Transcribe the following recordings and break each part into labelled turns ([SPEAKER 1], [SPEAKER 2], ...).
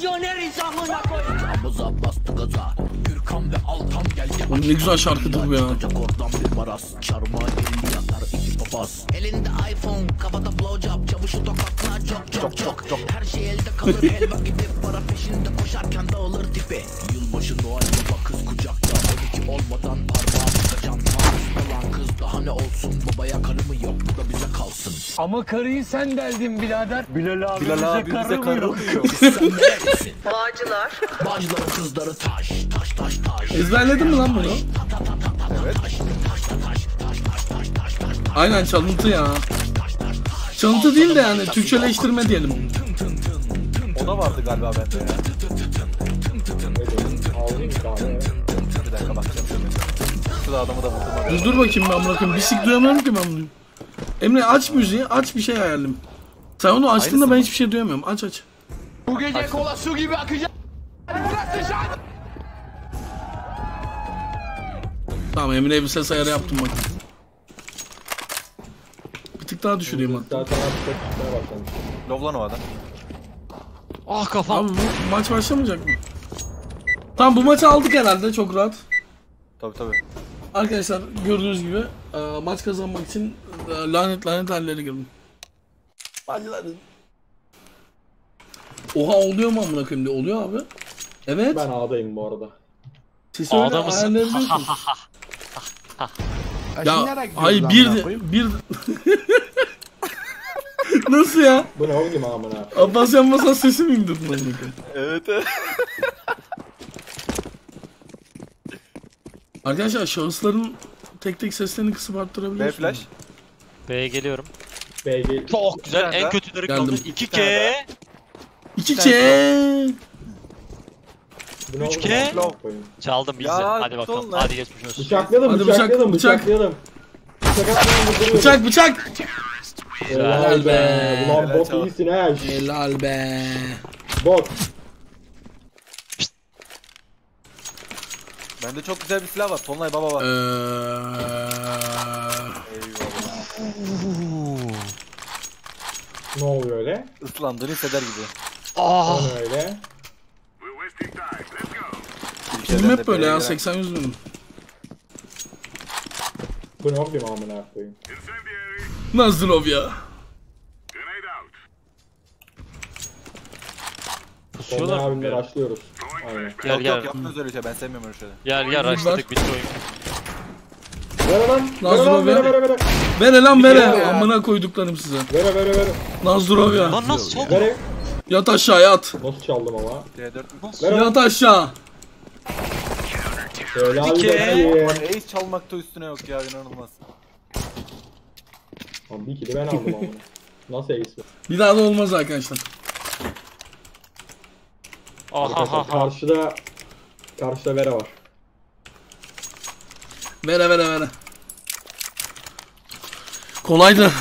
[SPEAKER 1] Misyoneriz amına koyayım.
[SPEAKER 2] Nabıza bastı gaza Gürkan ve Altan geldi
[SPEAKER 3] Oğlum ne güzel şarkıdır bu ya.
[SPEAKER 2] Çıkacak oradan bir maraz. Çarmıha elinde yatar iki papaz. Elinde iPhone kafada blowjob Çavuşu tokatına çok çok çok çok. Her şey elde kalır helva gibi Para peşinde koşarken dağılır tipi. Yılbaşı Noel baba kız kucakta. 12 olmadan parmağı olan kız daha ne olsun Babaya karı mı yok bu da bize kalsın
[SPEAKER 1] Ama karıyı sen deldin birader. Bilal abi,
[SPEAKER 4] Bilal abi bize karı mı yok?
[SPEAKER 2] Sen neredesin?
[SPEAKER 5] Bağcılar.
[SPEAKER 2] Bağcıların kızları taş taş taş taş
[SPEAKER 3] Ezberledin mi lan bunu? Aynen çalıntı ya. Çalıntı değil de yani Türkçeleştirme diyelim.
[SPEAKER 4] O da vardı galiba bende ya. Bir dakika bakacağım Şurada adamı da vurdum.
[SPEAKER 3] Dur dur bakayım ben bırakayım. Bir sik duyamıyorum ki ben bunu. Emre aç müziği aç bir şey ayarlayayım. Sen onu açtığında
[SPEAKER 4] Aynısı
[SPEAKER 3] ben
[SPEAKER 4] mı?
[SPEAKER 3] hiçbir şey duyamıyorum. Aç aç.
[SPEAKER 1] Bu gece kola su gibi akacak.
[SPEAKER 3] Tamam Emre'ye bir ses ayarı yaptım bak. Bir tık daha düşüreyim hatta.
[SPEAKER 6] Zaten artık.
[SPEAKER 4] Lovlan o adam.
[SPEAKER 7] Ah kafam.
[SPEAKER 3] Abi bu maç başlamayacak mı? Tamam bu maçı aldık herhalde çok rahat.
[SPEAKER 4] Tabi tabi.
[SPEAKER 3] Arkadaşlar gördüğünüz gibi e, maç kazanmak için e, lanet lanet hallere girdim. Lan. Oha oluyor mu amına koyayım diye. Oluyor abi. Evet.
[SPEAKER 6] Ben A'dayım bu arada.
[SPEAKER 3] Siz öyle
[SPEAKER 7] A'da mısın?
[SPEAKER 3] ayarlayabiliyorsunuz. ya ay bir de bir Nasıl ya?
[SPEAKER 6] Bu ne oğlum amına?
[SPEAKER 3] Abbas yanmasan sesi mi indirdin amına koyayım?
[SPEAKER 4] Evet evet.
[SPEAKER 3] Arkadaşlar şahısların tek tek seslerini kısıp
[SPEAKER 4] B
[SPEAKER 3] arttırabiliyorsunuz.
[SPEAKER 4] flash.
[SPEAKER 7] B'ye geliyorum.
[SPEAKER 6] BG.
[SPEAKER 7] Çok güzel. En kötüleri
[SPEAKER 3] Geldim.
[SPEAKER 7] kaldı. 2K.
[SPEAKER 3] 2K.
[SPEAKER 6] Bu ne oğlum
[SPEAKER 7] 3K.
[SPEAKER 6] amına koyayım?
[SPEAKER 7] Çaldım bizi.
[SPEAKER 4] Ya,
[SPEAKER 7] Hadi bakalım. Hadi geçmiş olsun.
[SPEAKER 6] Bıçakladım,
[SPEAKER 3] Hadi bıçak,
[SPEAKER 6] bıçakladım,
[SPEAKER 3] bıçak.
[SPEAKER 6] bıçakladım. Bıçak.
[SPEAKER 3] Bıçak bıçak.
[SPEAKER 6] Helal be. Ulan bot iyisin ha.
[SPEAKER 3] Helal be.
[SPEAKER 6] Bot.
[SPEAKER 4] Bende çok güzel bir silah var. Tonlay baba var.
[SPEAKER 3] Eee...
[SPEAKER 4] Eyvallah.
[SPEAKER 6] Ne oluyor öyle?
[SPEAKER 4] Islandığını hisseder gibi.
[SPEAKER 7] Ah.
[SPEAKER 6] Ne öyle?
[SPEAKER 3] Bizim hep böyle ya 80 100 bin.
[SPEAKER 6] Bu ne oğlum amına koyayım?
[SPEAKER 3] Nazdrov ya.
[SPEAKER 6] Sonra
[SPEAKER 7] Pusuyorlar mı?
[SPEAKER 6] abimle başlıyoruz. Aynen.
[SPEAKER 7] Gel
[SPEAKER 4] Yok
[SPEAKER 7] gel.
[SPEAKER 4] yok öyle şey. Ben sevmiyorum öyle şeyleri.
[SPEAKER 7] Gel gel raşladık bitti oyun.
[SPEAKER 6] Ver lan. Ver
[SPEAKER 3] Nazlı
[SPEAKER 6] lan,
[SPEAKER 3] abi.
[SPEAKER 6] ver ver ver.
[SPEAKER 3] Vere lan vere. Amına koyduklarım size.
[SPEAKER 6] Ver ver ver.
[SPEAKER 3] Nazdrov ya.
[SPEAKER 7] Lan nasıl sol?
[SPEAKER 6] Ver.
[SPEAKER 3] Yat aşağı yat.
[SPEAKER 6] Nasıl çaldım ama?
[SPEAKER 4] D4
[SPEAKER 7] Nasıl?
[SPEAKER 3] Yat aşağı.
[SPEAKER 7] Dike.
[SPEAKER 6] be.
[SPEAKER 4] Lan ace çalmakta üstüne yok ya inanılmaz.
[SPEAKER 6] Lan bir kili ben aldım amına. Nasıl ace bu?
[SPEAKER 3] Bir daha da olmaz arkadaşlar.
[SPEAKER 7] Aha
[SPEAKER 6] Arkadaşlar
[SPEAKER 7] ha ha.
[SPEAKER 6] karşıda karşıda Vera var.
[SPEAKER 3] Vere vere vere. Kolaydı.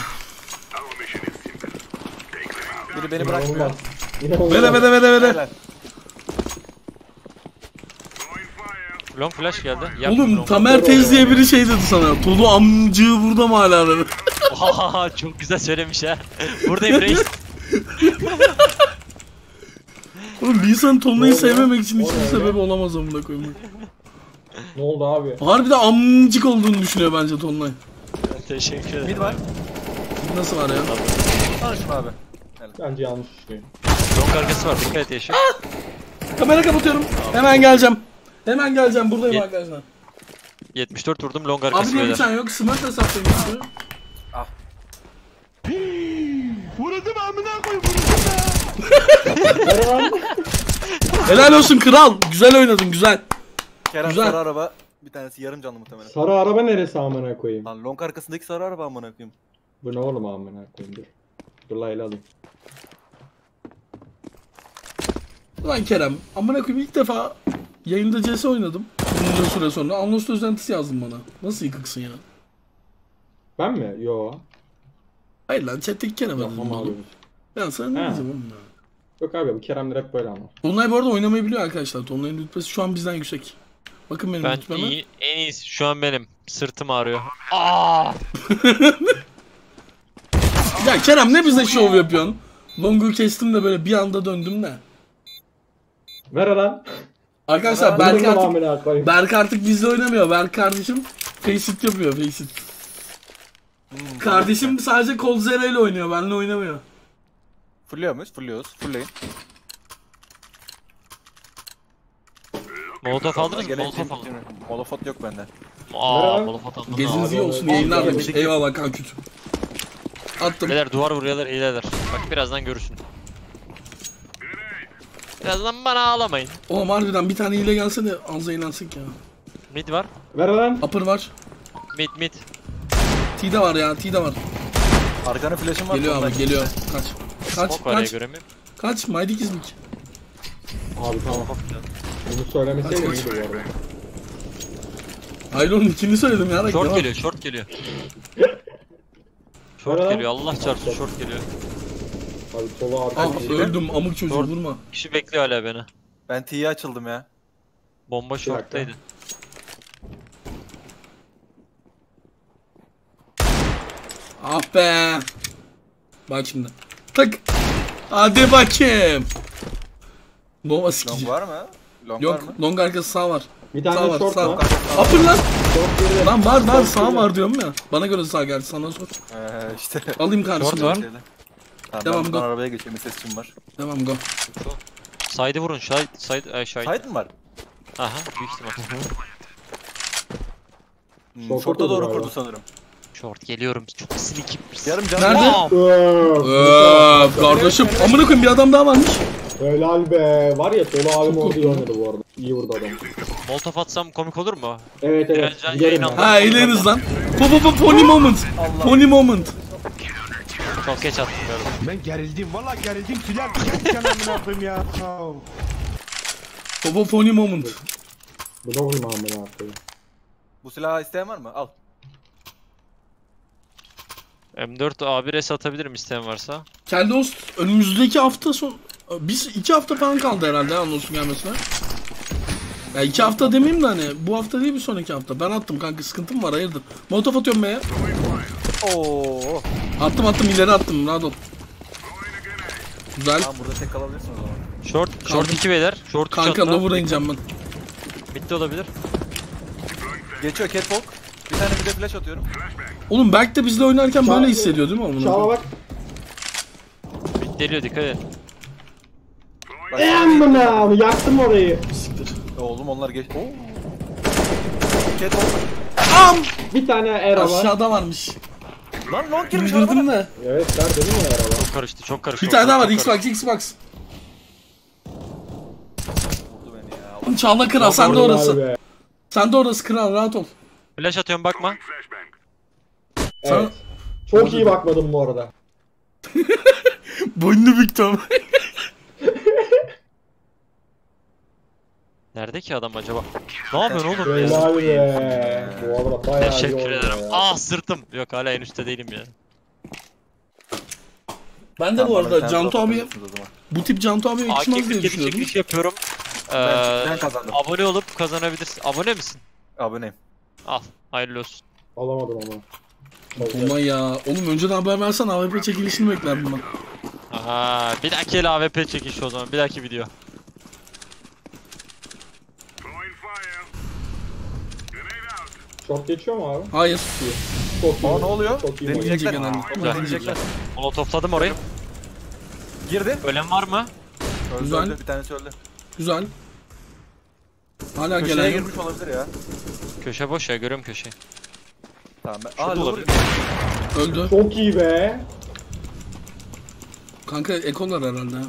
[SPEAKER 4] Biri beni bırakmıyor.
[SPEAKER 3] Vere vere vere.
[SPEAKER 4] Helal.
[SPEAKER 7] Long flash geldi. Yap
[SPEAKER 3] Oğlum. Tamer Tez diye biri şey dedi sana. Tolu amcığı burada mı hala dedi.
[SPEAKER 7] Oha çok güzel söylemiş ha. Buradayım reis.
[SPEAKER 3] Oğlum bir insan
[SPEAKER 6] lan?
[SPEAKER 3] sevmemek için hiçbir
[SPEAKER 6] O ne
[SPEAKER 3] sebebi olamaz amına koyayım.
[SPEAKER 6] Ne oldu abi?
[SPEAKER 3] Harbiden amcık olduğunu düşünüyor bence Tolunay.
[SPEAKER 7] Teşekkür ederim.
[SPEAKER 4] Mid var.
[SPEAKER 3] Nasıl var ya?
[SPEAKER 4] Tanışma abi.
[SPEAKER 6] Bence yanlış düşünüyorum.
[SPEAKER 7] Long arkası var. Dikkat et yeşil.
[SPEAKER 3] Kamera kapatıyorum. Hemen geleceğim. Hemen geleceğim. Buradayım
[SPEAKER 7] Ye-
[SPEAKER 3] arkadaşlar.
[SPEAKER 7] 74 vurdum long
[SPEAKER 3] Abi
[SPEAKER 7] arkası
[SPEAKER 3] niye
[SPEAKER 7] beyler.
[SPEAKER 3] bıçağın yok? Smart hesaptayım. işte.
[SPEAKER 6] Ver lan.
[SPEAKER 3] Helal olsun kral. Güzel oynadın güzel.
[SPEAKER 4] Kerem
[SPEAKER 3] Güzel.
[SPEAKER 4] sarı araba. Bir tanesi yarım canlı muhtemelen.
[SPEAKER 6] Sarı araba neresi amına koyayım?
[SPEAKER 4] Lan long arkasındaki sarı araba amına koyayım.
[SPEAKER 6] Bu ne oğlum amına koyayım dur. Dur la el alayım.
[SPEAKER 3] Ulan Kerem. Amına koyayım ilk defa yayında CS oynadım. Bunca süre sonra. Anlos özentisi yazdın bana. Nasıl yıkıksın ya?
[SPEAKER 6] Ben mi? Yo.
[SPEAKER 3] Hayır lan chat'teki Kerem
[SPEAKER 6] abi.
[SPEAKER 3] oğlum. Ben sana ne
[SPEAKER 6] Ha.
[SPEAKER 3] diyeceğim oğlum ya?
[SPEAKER 6] Yok abi bu Keremler hep böyle ama.
[SPEAKER 3] Tolunay bu arada oynamayı biliyor arkadaşlar. Tolunay'ın rütbesi şu an bizden yüksek. Bakın benim
[SPEAKER 7] Ben
[SPEAKER 3] rütbeme.
[SPEAKER 7] iyi, en iyisi şu an benim. Sırtım ağrıyor. Aa!
[SPEAKER 3] Ya Kerem ne bize şov yapıyorsun? Longu kestim de böyle bir anda döndüm de.
[SPEAKER 6] Ver lan.
[SPEAKER 3] Arkadaşlar
[SPEAKER 6] Berk
[SPEAKER 3] artık. Berk artık bizle oynamıyor. Berk kardeşim faceit yapıyor faceit. Kardeşim sadece kol ile oynuyor. Benle oynamıyor.
[SPEAKER 4] Fulluyor muyuz? Fulluyoruz. Fullleyin.
[SPEAKER 7] Molotof aldınız mı?
[SPEAKER 4] Gene
[SPEAKER 7] Molotof
[SPEAKER 4] kim- Molotov yok bende.
[SPEAKER 7] Aa molotof alın.
[SPEAKER 3] Geziniz iyi olsun yayınlar demiş. Eyvallah kanküt. Attım.
[SPEAKER 7] Beyler duvar vuruyorlar iyiler. Bak birazdan görürsün. Birazdan bana ağlamayın.
[SPEAKER 3] Oğlum harbiden bir tane hile gelse de az eğlensek ya.
[SPEAKER 7] Mid var.
[SPEAKER 6] Ver lan.
[SPEAKER 3] Upper var.
[SPEAKER 7] Mid mid.
[SPEAKER 3] T de var ya T de var.
[SPEAKER 4] Arkana flash'ım var.
[SPEAKER 3] Geliyor abi geliyor. Kaç. Kaç
[SPEAKER 7] Smoke var ya
[SPEAKER 3] kaç.
[SPEAKER 7] göremiyorum.
[SPEAKER 3] Kaç. Maydik iznik.
[SPEAKER 6] Abi tamam. Bunu söylemeseydim iyiydi bu arada.
[SPEAKER 3] Hayır oğlum ikini söyledim ya.
[SPEAKER 7] Short geliyor, short geliyor. Short geliyor, Allah çarpsın short geliyor.
[SPEAKER 6] Abi sola arka.
[SPEAKER 3] Ah öldüm amık çocuğu
[SPEAKER 7] Short.
[SPEAKER 3] vurma.
[SPEAKER 7] Kişi bekliyor hala beni.
[SPEAKER 4] Ben T'ye açıldım ya.
[SPEAKER 7] Bomba short'taydı.
[SPEAKER 3] Ah be. Bak şimdi. Tık. Hadi bakayım. Nova sikici.
[SPEAKER 4] Long var mı? Long var
[SPEAKER 3] Yok
[SPEAKER 4] mı?
[SPEAKER 3] long arkası sağ var.
[SPEAKER 6] Bir
[SPEAKER 3] Sağ
[SPEAKER 6] tane
[SPEAKER 3] var
[SPEAKER 6] short
[SPEAKER 3] sağ
[SPEAKER 6] var.
[SPEAKER 3] var. Upper lan.
[SPEAKER 6] Short.
[SPEAKER 3] Lan var var
[SPEAKER 6] Short
[SPEAKER 3] sağ var diyorum ya. Bana göre sağ geldi sana sor.
[SPEAKER 4] Ee, işte.
[SPEAKER 3] Alayım
[SPEAKER 7] Short
[SPEAKER 3] karşısına.
[SPEAKER 7] var.
[SPEAKER 4] Tamam,
[SPEAKER 3] Devam,
[SPEAKER 4] ben
[SPEAKER 3] go.
[SPEAKER 4] arabaya geçeyim. Bir sesim var.
[SPEAKER 3] Devam go.
[SPEAKER 7] Side'ı vurun, side, side, ay side.
[SPEAKER 4] Side mi var?
[SPEAKER 7] Aha, büyük ihtimal.
[SPEAKER 4] Hmm,
[SPEAKER 6] Short
[SPEAKER 4] Short'a doğru kurdu sanırım.
[SPEAKER 7] Short geliyorum. Çok sneaky.
[SPEAKER 4] Yarım can.
[SPEAKER 3] Nerede?
[SPEAKER 7] Wow.
[SPEAKER 3] Kardeşim. Amına koyayım bir adam daha varmış.
[SPEAKER 6] Helal be. Var ya sola abim oldu oynadı bu arada. İyi vurdu adam.
[SPEAKER 7] Molotof atsam komik olur mu?
[SPEAKER 6] Evet evet.
[SPEAKER 7] Can
[SPEAKER 6] Giderim
[SPEAKER 7] yayın
[SPEAKER 6] ben.
[SPEAKER 3] Ha eğleniriz lan. Po po po pony moment. Pony moment.
[SPEAKER 7] Çok geç attım.
[SPEAKER 1] Ben gerildim valla gerildim silah kendi amına koyayım ya.
[SPEAKER 3] Po po pony moment.
[SPEAKER 6] Bu da vurma amına koyayım.
[SPEAKER 4] Bu silahı isteyen var mı? Al.
[SPEAKER 7] M4 A1S atabilirim isteyen varsa.
[SPEAKER 3] Keldost önümüzdeki hafta son... Biz iki hafta falan kaldı herhalde anonsun gelmesine. Ya iki hafta demeyeyim de hani bu hafta değil bir sonraki hafta. Ben attım kanka sıkıntım var hayırdır. Molotof atıyorum be.
[SPEAKER 4] Oo.
[SPEAKER 3] Attım attım ileri attım rahat ol. Güzel.
[SPEAKER 4] Tamam burada tek kalabilirsin o zaman.
[SPEAKER 7] Short, short
[SPEAKER 3] Kaldım.
[SPEAKER 7] 2 beyler. Short 3
[SPEAKER 3] Kanka lower'a ineceğim ben.
[SPEAKER 7] De olabilir.
[SPEAKER 4] Geçiyor catwalk. Bir tane bir de flash atıyorum.
[SPEAKER 3] Oğlum Berk de bizle oynarken
[SPEAKER 6] Çağ-
[SPEAKER 3] böyle hissediyor değil mi amına
[SPEAKER 6] Çağla
[SPEAKER 3] koyayım?
[SPEAKER 6] bak.
[SPEAKER 7] Deliyor dikkat et.
[SPEAKER 4] Bak,
[SPEAKER 6] Eee amına yaktım orayı.
[SPEAKER 3] Siktir.
[SPEAKER 4] Oğlum onlar geç. Oo. Catwalk.
[SPEAKER 3] Am!
[SPEAKER 6] Bir tane era var.
[SPEAKER 3] Aşağıda varmış.
[SPEAKER 4] Lan long girmiş
[SPEAKER 3] İndirdim
[SPEAKER 4] arabana.
[SPEAKER 3] de.
[SPEAKER 6] Evet der dedim ya era var.
[SPEAKER 7] Çok karıştı, çok karıştı.
[SPEAKER 3] Bir tane daha var
[SPEAKER 7] Çok
[SPEAKER 3] Xbox Xbox.
[SPEAKER 4] Vurdu beni ya.
[SPEAKER 3] Oğlum Çağla kral sen de
[SPEAKER 6] Helal
[SPEAKER 3] orası.
[SPEAKER 6] be.
[SPEAKER 3] Sen de orası kral rahat ol.
[SPEAKER 7] Flash atıyorum bakma.
[SPEAKER 6] Evet. Çok iyi bakmadım bu arada.
[SPEAKER 3] Boynunu büktü ama.
[SPEAKER 7] Nerede ki adam acaba? Ne yapıyorsun oğlum ya?
[SPEAKER 6] Helal be. Bu arada bayağı iyi
[SPEAKER 7] Teşekkür ederim.
[SPEAKER 6] ya.
[SPEAKER 7] Ah sırtım. Yok hala en üstte değilim ya.
[SPEAKER 3] Ben de bu arada
[SPEAKER 4] drop
[SPEAKER 3] abiye, bu tip Cantu abiye yakışmaz diye
[SPEAKER 7] AK-47
[SPEAKER 3] düşünüyordum.
[SPEAKER 7] çekiliş yapıyorum. Ee,
[SPEAKER 4] Ben, ben kazandım.
[SPEAKER 7] abone olup kazanabilirsin. Abone misin?
[SPEAKER 4] Aboneyim.
[SPEAKER 7] Al. Hayırlı olsun.
[SPEAKER 6] Alamadım ama.
[SPEAKER 3] Aman ya. Oğlum önceden haber versen AWP çekilişini beklerdim ben.
[SPEAKER 7] Aha, bir dahaki el AWP çekişi o zaman. Bir dahaki video.
[SPEAKER 6] Short geçiyor mu abi?
[SPEAKER 3] Hayır.
[SPEAKER 6] Çok iyi.
[SPEAKER 4] Aa ne oluyor?
[SPEAKER 6] Çok iyi.
[SPEAKER 4] Deneyecekler.
[SPEAKER 3] Genelde.
[SPEAKER 4] Deneyecekler.
[SPEAKER 7] Molotofladım orayı.
[SPEAKER 4] Girdi.
[SPEAKER 7] Ölen var mı?
[SPEAKER 4] Öldü
[SPEAKER 3] Güzel.
[SPEAKER 4] öldü. Bir tanesi öldü.
[SPEAKER 3] Güzel. Hala
[SPEAKER 4] Köşeye
[SPEAKER 3] gelen yok.
[SPEAKER 4] girmiş olabilir ya.
[SPEAKER 7] Köşe boş ya görüyorum köşeyi.
[SPEAKER 4] Tamam ben.
[SPEAKER 7] Şurada
[SPEAKER 4] Aa
[SPEAKER 7] olabilir.
[SPEAKER 3] Öldü.
[SPEAKER 6] Çok iyi be.
[SPEAKER 3] Kanka ekolar herhalde ya.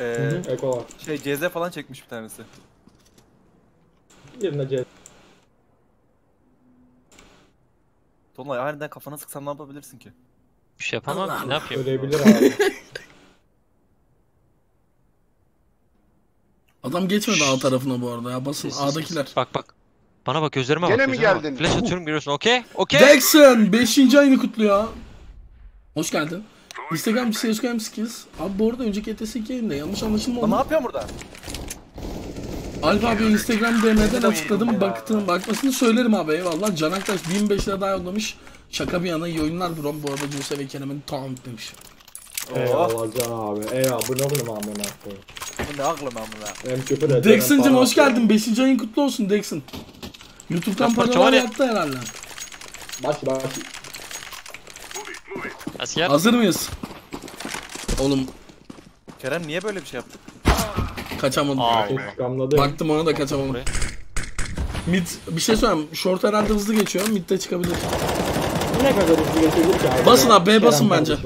[SPEAKER 4] Ee, şey CZ falan çekmiş bir tanesi.
[SPEAKER 6] Yerine C.
[SPEAKER 4] Tonlay aniden kafana sıksam ne yapabilirsin ki?
[SPEAKER 7] Bir şey yapamam ki ne yapayım?
[SPEAKER 6] Ölebilir abi.
[SPEAKER 3] Adam geçmedi A tarafına bu arada ya. Basın
[SPEAKER 7] Sessiz,
[SPEAKER 3] A'dakiler.
[SPEAKER 7] Bak bak. Bana bak gözlerime
[SPEAKER 1] Gene
[SPEAKER 7] bak.
[SPEAKER 1] mi
[SPEAKER 7] gözlerime bak.
[SPEAKER 1] geldin?
[SPEAKER 7] Flash atıyorum görüyorsun. Okey. Okey.
[SPEAKER 3] Jackson 5. ayını kutluyor. Hoş geldin. Instagram CSGO Skills. Abi bu arada önceki ETS 2 yayında yanlış anlaşılma
[SPEAKER 4] Lan ne
[SPEAKER 3] oldu.
[SPEAKER 4] yapıyorsun burada?
[SPEAKER 3] Alp abi Instagram DM'den
[SPEAKER 4] de
[SPEAKER 3] açıkladım. Baktım, bakmasını söylerim abi eyvallah. Can Aktaş 1005 lira daha yollamış. Şaka bir yana iyi oyunlar bro. Bu arada Cuse ve Kerem'in taunt demiş.
[SPEAKER 4] Oo.
[SPEAKER 6] Eyvallah Can abi. Eyvallah. Bu ne oğlum amına koyayım.
[SPEAKER 4] Bu ne aklım amına.
[SPEAKER 6] Hem küfür ediyor.
[SPEAKER 3] Dexon'cım
[SPEAKER 6] hem
[SPEAKER 3] hoş geldin. 5. ayın kutlu olsun Dexon. YouTube'dan paralar yattı herhalde.
[SPEAKER 6] Baş baş.
[SPEAKER 7] Asker.
[SPEAKER 3] Hazır mıyız? Oğlum
[SPEAKER 4] Kerem niye böyle bir şey yaptı?
[SPEAKER 3] kaçamadım. Baktım ona da kaçamadım.
[SPEAKER 7] Buraya.
[SPEAKER 3] Mid bir şey söyleyeyim. Short herhalde hızlı geçiyor. Mid'de çıkabilir.
[SPEAKER 6] Ne kadar hızlı geçebilir ki abi?
[SPEAKER 3] Basın abi, B
[SPEAKER 6] Kerem
[SPEAKER 3] basın bence.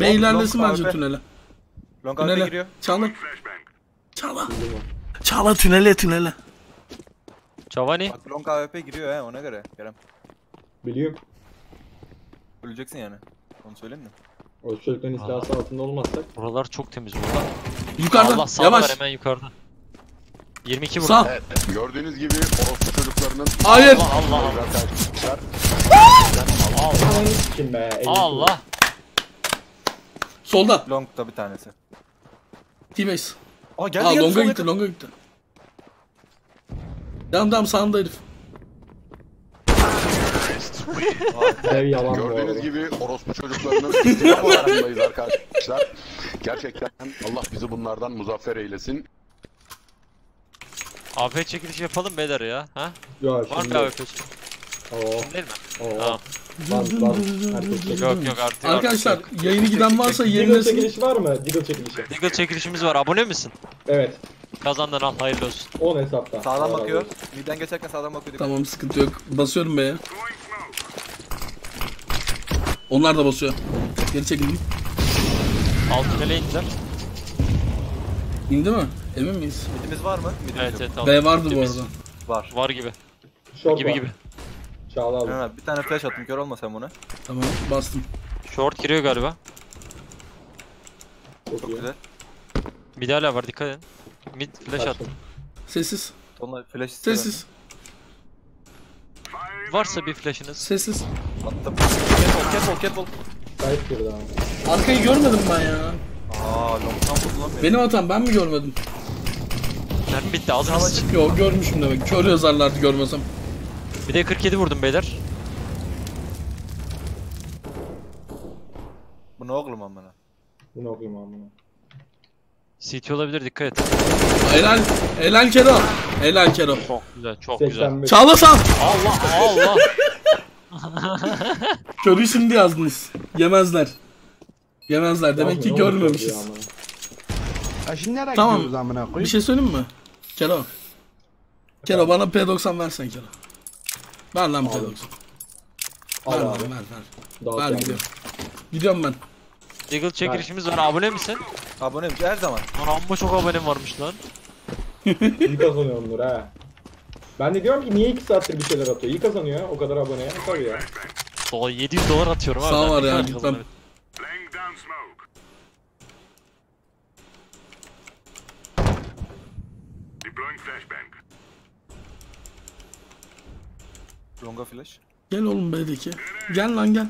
[SPEAKER 3] B ilerlesin
[SPEAKER 4] long
[SPEAKER 3] bence tünele.
[SPEAKER 4] Long
[SPEAKER 3] Tünele.
[SPEAKER 4] giriyor.
[SPEAKER 3] Çağla. Çağla. Çağla tünele tünele.
[SPEAKER 7] Cavani.
[SPEAKER 4] Bak long AWP giriyor he ona göre Kerem.
[SPEAKER 6] Biliyorum.
[SPEAKER 4] Öleceksin yani. Onu söyleyeyim mi?
[SPEAKER 6] O çocukların istilası altında olmazsak.
[SPEAKER 7] Buralar çok temiz burada.
[SPEAKER 3] Yukarıda.
[SPEAKER 7] Allah sağ
[SPEAKER 3] Yavaş.
[SPEAKER 7] hemen yukarıda. 22 burada.
[SPEAKER 3] Sağ.
[SPEAKER 1] Evet, gördüğünüz gibi orospu çocuklarının
[SPEAKER 3] Hayır.
[SPEAKER 7] Allah Allah.
[SPEAKER 6] sikim be. elim
[SPEAKER 7] Allah.
[SPEAKER 3] Solda.
[SPEAKER 4] Long'da bir tanesi.
[SPEAKER 3] T-base.
[SPEAKER 4] Aa geldi
[SPEAKER 3] Aa
[SPEAKER 4] geldi.
[SPEAKER 3] longa gitti longa gitti. Tamam sağında herif.
[SPEAKER 6] kuru. Ev yalan bu
[SPEAKER 1] gördüğünüz
[SPEAKER 6] arada.
[SPEAKER 1] gibi orospu çocuklarının istilaf arasındayız arkadaşlar. Gerçekten Allah bizi bunlardan muzaffer eylesin.
[SPEAKER 7] AP çekiliş yapalım beyler ya. Ha?
[SPEAKER 6] Yo
[SPEAKER 7] Var
[SPEAKER 6] şimdi.
[SPEAKER 7] mı AWP çekiliş?
[SPEAKER 6] Oo.
[SPEAKER 7] Değil mi?
[SPEAKER 6] Oo.
[SPEAKER 7] Tamam.
[SPEAKER 6] Bas bas. Herkes çekiyor.
[SPEAKER 7] Yok yok artık.
[SPEAKER 3] Arkadaşlar yayını giden varsa
[SPEAKER 6] Diggle
[SPEAKER 3] yayınlasın.
[SPEAKER 6] çekilişi var mı? Diggle çekilişi.
[SPEAKER 7] Deagle çekilişimiz var. Abone misin?
[SPEAKER 6] Evet.
[SPEAKER 7] Kazandın al hayırlı olsun.
[SPEAKER 6] 10 hesapta.
[SPEAKER 4] Sağdan bakıyor. Midden geçerken sağdan bakıyor.
[SPEAKER 3] Tamam sıkıntı yok. Basıyorum B'ye. Onlar da basıyor. Geri çekildim.
[SPEAKER 7] Alt tünele indiler.
[SPEAKER 3] İndi mi? Emin miyiz?
[SPEAKER 4] Midimiz var mı? Midimiz
[SPEAKER 7] Evet
[SPEAKER 4] yok.
[SPEAKER 7] evet.
[SPEAKER 3] B vardı bu
[SPEAKER 7] Temiz.
[SPEAKER 3] arada.
[SPEAKER 4] Var.
[SPEAKER 7] Var gibi.
[SPEAKER 6] Short
[SPEAKER 7] Gibi
[SPEAKER 6] var.
[SPEAKER 7] gibi.
[SPEAKER 6] Çağla
[SPEAKER 4] abi bir tane flash attım kör olma sen buna.
[SPEAKER 3] Tamam bastım.
[SPEAKER 7] Short giriyor galiba.
[SPEAKER 6] Çok
[SPEAKER 4] Çok
[SPEAKER 6] iyi.
[SPEAKER 4] güzel.
[SPEAKER 7] Bir de hala var dikkat edin. Mid flash attım.
[SPEAKER 3] Sessiz.
[SPEAKER 4] Onunla flash.
[SPEAKER 3] Sessiz.
[SPEAKER 7] Varsa bir flash'ınız.
[SPEAKER 3] Sessiz.
[SPEAKER 4] Attım. Catwalk catwalk catwalk.
[SPEAKER 6] Kayıt girdi abi.
[SPEAKER 3] Arkayı görmedim ben ya.
[SPEAKER 4] Aa long'dan vurdu lan beni.
[SPEAKER 3] Benim hatam ben mi görmedim?
[SPEAKER 7] Mermi bitti ağzına sıçın.
[SPEAKER 3] Yok görmüşüm demek. Kör yazarlardı görmesem.
[SPEAKER 7] Bir de 47 vurdum beyler.
[SPEAKER 4] Bu ne oğlum amına?
[SPEAKER 6] Bunu okuyayım abi bunu.
[SPEAKER 7] CT olabilir dikkat et.
[SPEAKER 3] Helal. Helal Kero. Helal Kero.
[SPEAKER 7] Çok güzel çok güzel.
[SPEAKER 6] 85.
[SPEAKER 3] Çağla sağ.
[SPEAKER 7] Allah Allah.
[SPEAKER 3] Körü şimdi yazdınız. Yemezler. Yemezler. Demek ki görmemişiz.
[SPEAKER 1] Ya şimdi nereye
[SPEAKER 3] Tamam.
[SPEAKER 1] gidiyoruz amına
[SPEAKER 3] Bir
[SPEAKER 1] koyayım?
[SPEAKER 3] şey söyleyeyim mi? Kero. Kero bana P90 versen Kero. Ver lan P90.
[SPEAKER 6] Al
[SPEAKER 3] Ver ver ver. Ver
[SPEAKER 6] yani.
[SPEAKER 3] gidiyorum. Gidiyorum ben.
[SPEAKER 7] Deagle çekilişimiz var. Abone misin?
[SPEAKER 4] Aboneyim her zaman.
[SPEAKER 7] Lan amma çok abonem varmış lan.
[SPEAKER 6] İyi kazanıyor Onur ha. Ben de diyorum ki niye 2 saattir bir şeyler atıyor? İyi kazanıyor o kadar aboneye. Tabii ya.
[SPEAKER 7] Dolar 700 dolar atıyorum abi.
[SPEAKER 3] Sağ
[SPEAKER 7] ben
[SPEAKER 3] var
[SPEAKER 7] ne
[SPEAKER 3] ya,
[SPEAKER 7] kadar
[SPEAKER 3] gitmem.
[SPEAKER 7] kazanıyorum?
[SPEAKER 4] Longa flash.
[SPEAKER 3] Gel oğlum B'deki. Gel lan gel.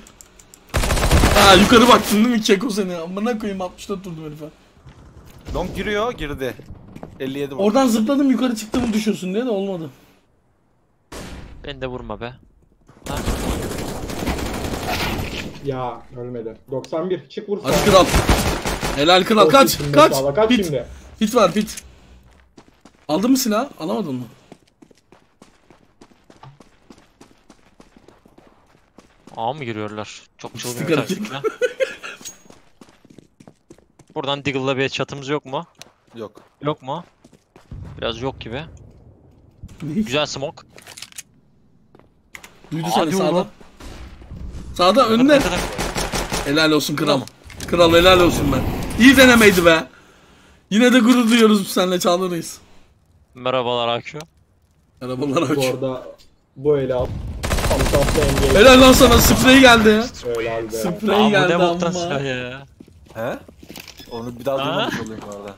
[SPEAKER 3] Ha yukarı baktın değil mi Keko seni? Amına koyayım 64 durdum herife.
[SPEAKER 4] Long giriyor girdi. 57 vurdu.
[SPEAKER 3] Oradan zıpladım yukarı çıktığımı düşürsün diye de olmadı.
[SPEAKER 7] Ben de vurma be.
[SPEAKER 6] Ya ölmedi. 91 çık vur.
[SPEAKER 3] Hadi kral. Helal kral kaç kaç.
[SPEAKER 6] Kaç
[SPEAKER 3] Pit.
[SPEAKER 6] şimdi?
[SPEAKER 3] Pit var pit. Aldın mı silah? Alamadın mı?
[SPEAKER 7] A mı giriyorlar? Çok çılgın bir
[SPEAKER 3] Sigara
[SPEAKER 7] taktikle. Buradan Deagle'la bir çatımız yok mu?
[SPEAKER 4] Yok.
[SPEAKER 7] Yok mu? Biraz yok gibi.
[SPEAKER 3] Ne?
[SPEAKER 7] Güzel smoke.
[SPEAKER 3] Duydu
[SPEAKER 7] Hadi
[SPEAKER 3] seni sağda.
[SPEAKER 7] oğlum.
[SPEAKER 3] Sağda önünde.
[SPEAKER 7] Ne kadar-
[SPEAKER 3] Helal olsun kral. Kral helal olsun ben. İyi denemeydi be. Yine de gurur duyuyoruz biz seninle Çağla Reis.
[SPEAKER 7] Merhabalar AQ.
[SPEAKER 3] Arabalar
[SPEAKER 6] Bu
[SPEAKER 3] aç.
[SPEAKER 6] arada bu ele al.
[SPEAKER 3] Helal lan sana sprey geldi ya.
[SPEAKER 6] Öyle al be.
[SPEAKER 3] Sprey
[SPEAKER 7] Aa
[SPEAKER 3] geldi
[SPEAKER 7] silah ya.
[SPEAKER 4] He? Onu bir daha
[SPEAKER 7] Ha?
[SPEAKER 4] duymamış olayım bu arada.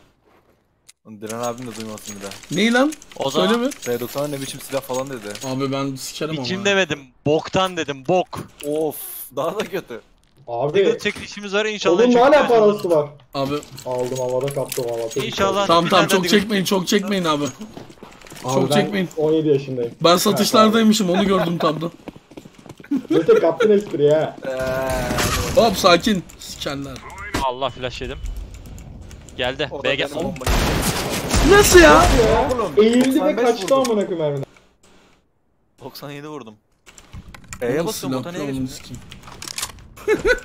[SPEAKER 4] Onu Diren abim de duymasın bir daha.
[SPEAKER 3] Ney lan?
[SPEAKER 7] O
[SPEAKER 3] Söyle
[SPEAKER 7] zaman
[SPEAKER 3] mi?
[SPEAKER 4] P90'a ne biçim silah falan dedi.
[SPEAKER 3] Abi ben sikerim ama.
[SPEAKER 7] kim demedim. Boktan dedim. Bok.
[SPEAKER 4] Of daha da kötü.
[SPEAKER 6] Abi
[SPEAKER 7] Deagle çekilişimiz var inşallah.
[SPEAKER 6] ne hala parası var.
[SPEAKER 3] Abi
[SPEAKER 6] Aldım havada kaptım havada.
[SPEAKER 7] İnşallah.
[SPEAKER 3] tamam tamam çok çekmeyin çok çekmeyin abi.
[SPEAKER 6] Abi
[SPEAKER 3] Çok çekmeyin.
[SPEAKER 6] 17 yaşındayım.
[SPEAKER 3] Ben satışlardaymışım onu gördüm tabda.
[SPEAKER 6] Zaten kaptın espri ya.
[SPEAKER 3] Hop sakin. Sikerler.
[SPEAKER 7] Allah flash yedim. Geldi.
[SPEAKER 4] O
[SPEAKER 7] B gel.
[SPEAKER 3] Nasıl ya?
[SPEAKER 6] Eğildi ve
[SPEAKER 4] 95
[SPEAKER 6] kaçtı amına koyayım mermiden.
[SPEAKER 4] 97 vurdum. E'ye basıyorum bota niye geçmiyor?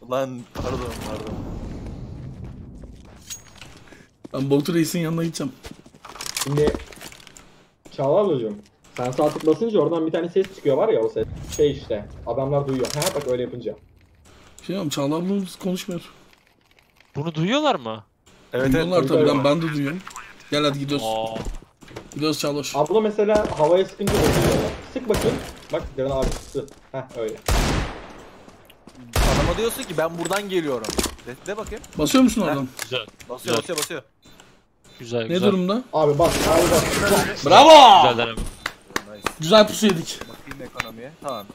[SPEAKER 4] Lan pardon pardon.
[SPEAKER 3] Ben Boltu Reis'in yanına gideceğim.
[SPEAKER 6] Şimdi Çağlar hocam. Sen sağ tık basınca oradan bir tane ses çıkıyor var ya o ses. Şey işte. Adamlar duyuyor. Ha bak öyle yapınca.
[SPEAKER 3] Şey yapayım Çağlar'la konuşmuyor.
[SPEAKER 7] Bunu duyuyorlar mı?
[SPEAKER 4] Evet evet.
[SPEAKER 3] Duyuyorlar tabii
[SPEAKER 6] duyuyorlar.
[SPEAKER 3] lan ben de duyuyorum. Gel hadi gidiyoruz.
[SPEAKER 7] Aa.
[SPEAKER 3] Gidiyoruz Çağlar.
[SPEAKER 6] Abla mesela havaya sıkınca da duyuyorlar. Sık bakayım. Bak Diren abi sıktı. Heh öyle.
[SPEAKER 4] Adama diyorsun ki ben buradan geliyorum. De, de bakayım.
[SPEAKER 3] Basıyor musun oradan?
[SPEAKER 7] Güzel.
[SPEAKER 4] Basıyor
[SPEAKER 7] Güzel.
[SPEAKER 4] basıyor basıyor.
[SPEAKER 7] Güzel
[SPEAKER 3] Ne
[SPEAKER 7] güzel.
[SPEAKER 3] durumda?
[SPEAKER 6] Abi bak abi bak.
[SPEAKER 3] Bravo!
[SPEAKER 7] Güzel deneme.
[SPEAKER 4] Nice.
[SPEAKER 3] Güzel pusu yedik.
[SPEAKER 4] Bakayım ekonomiye. Tamam.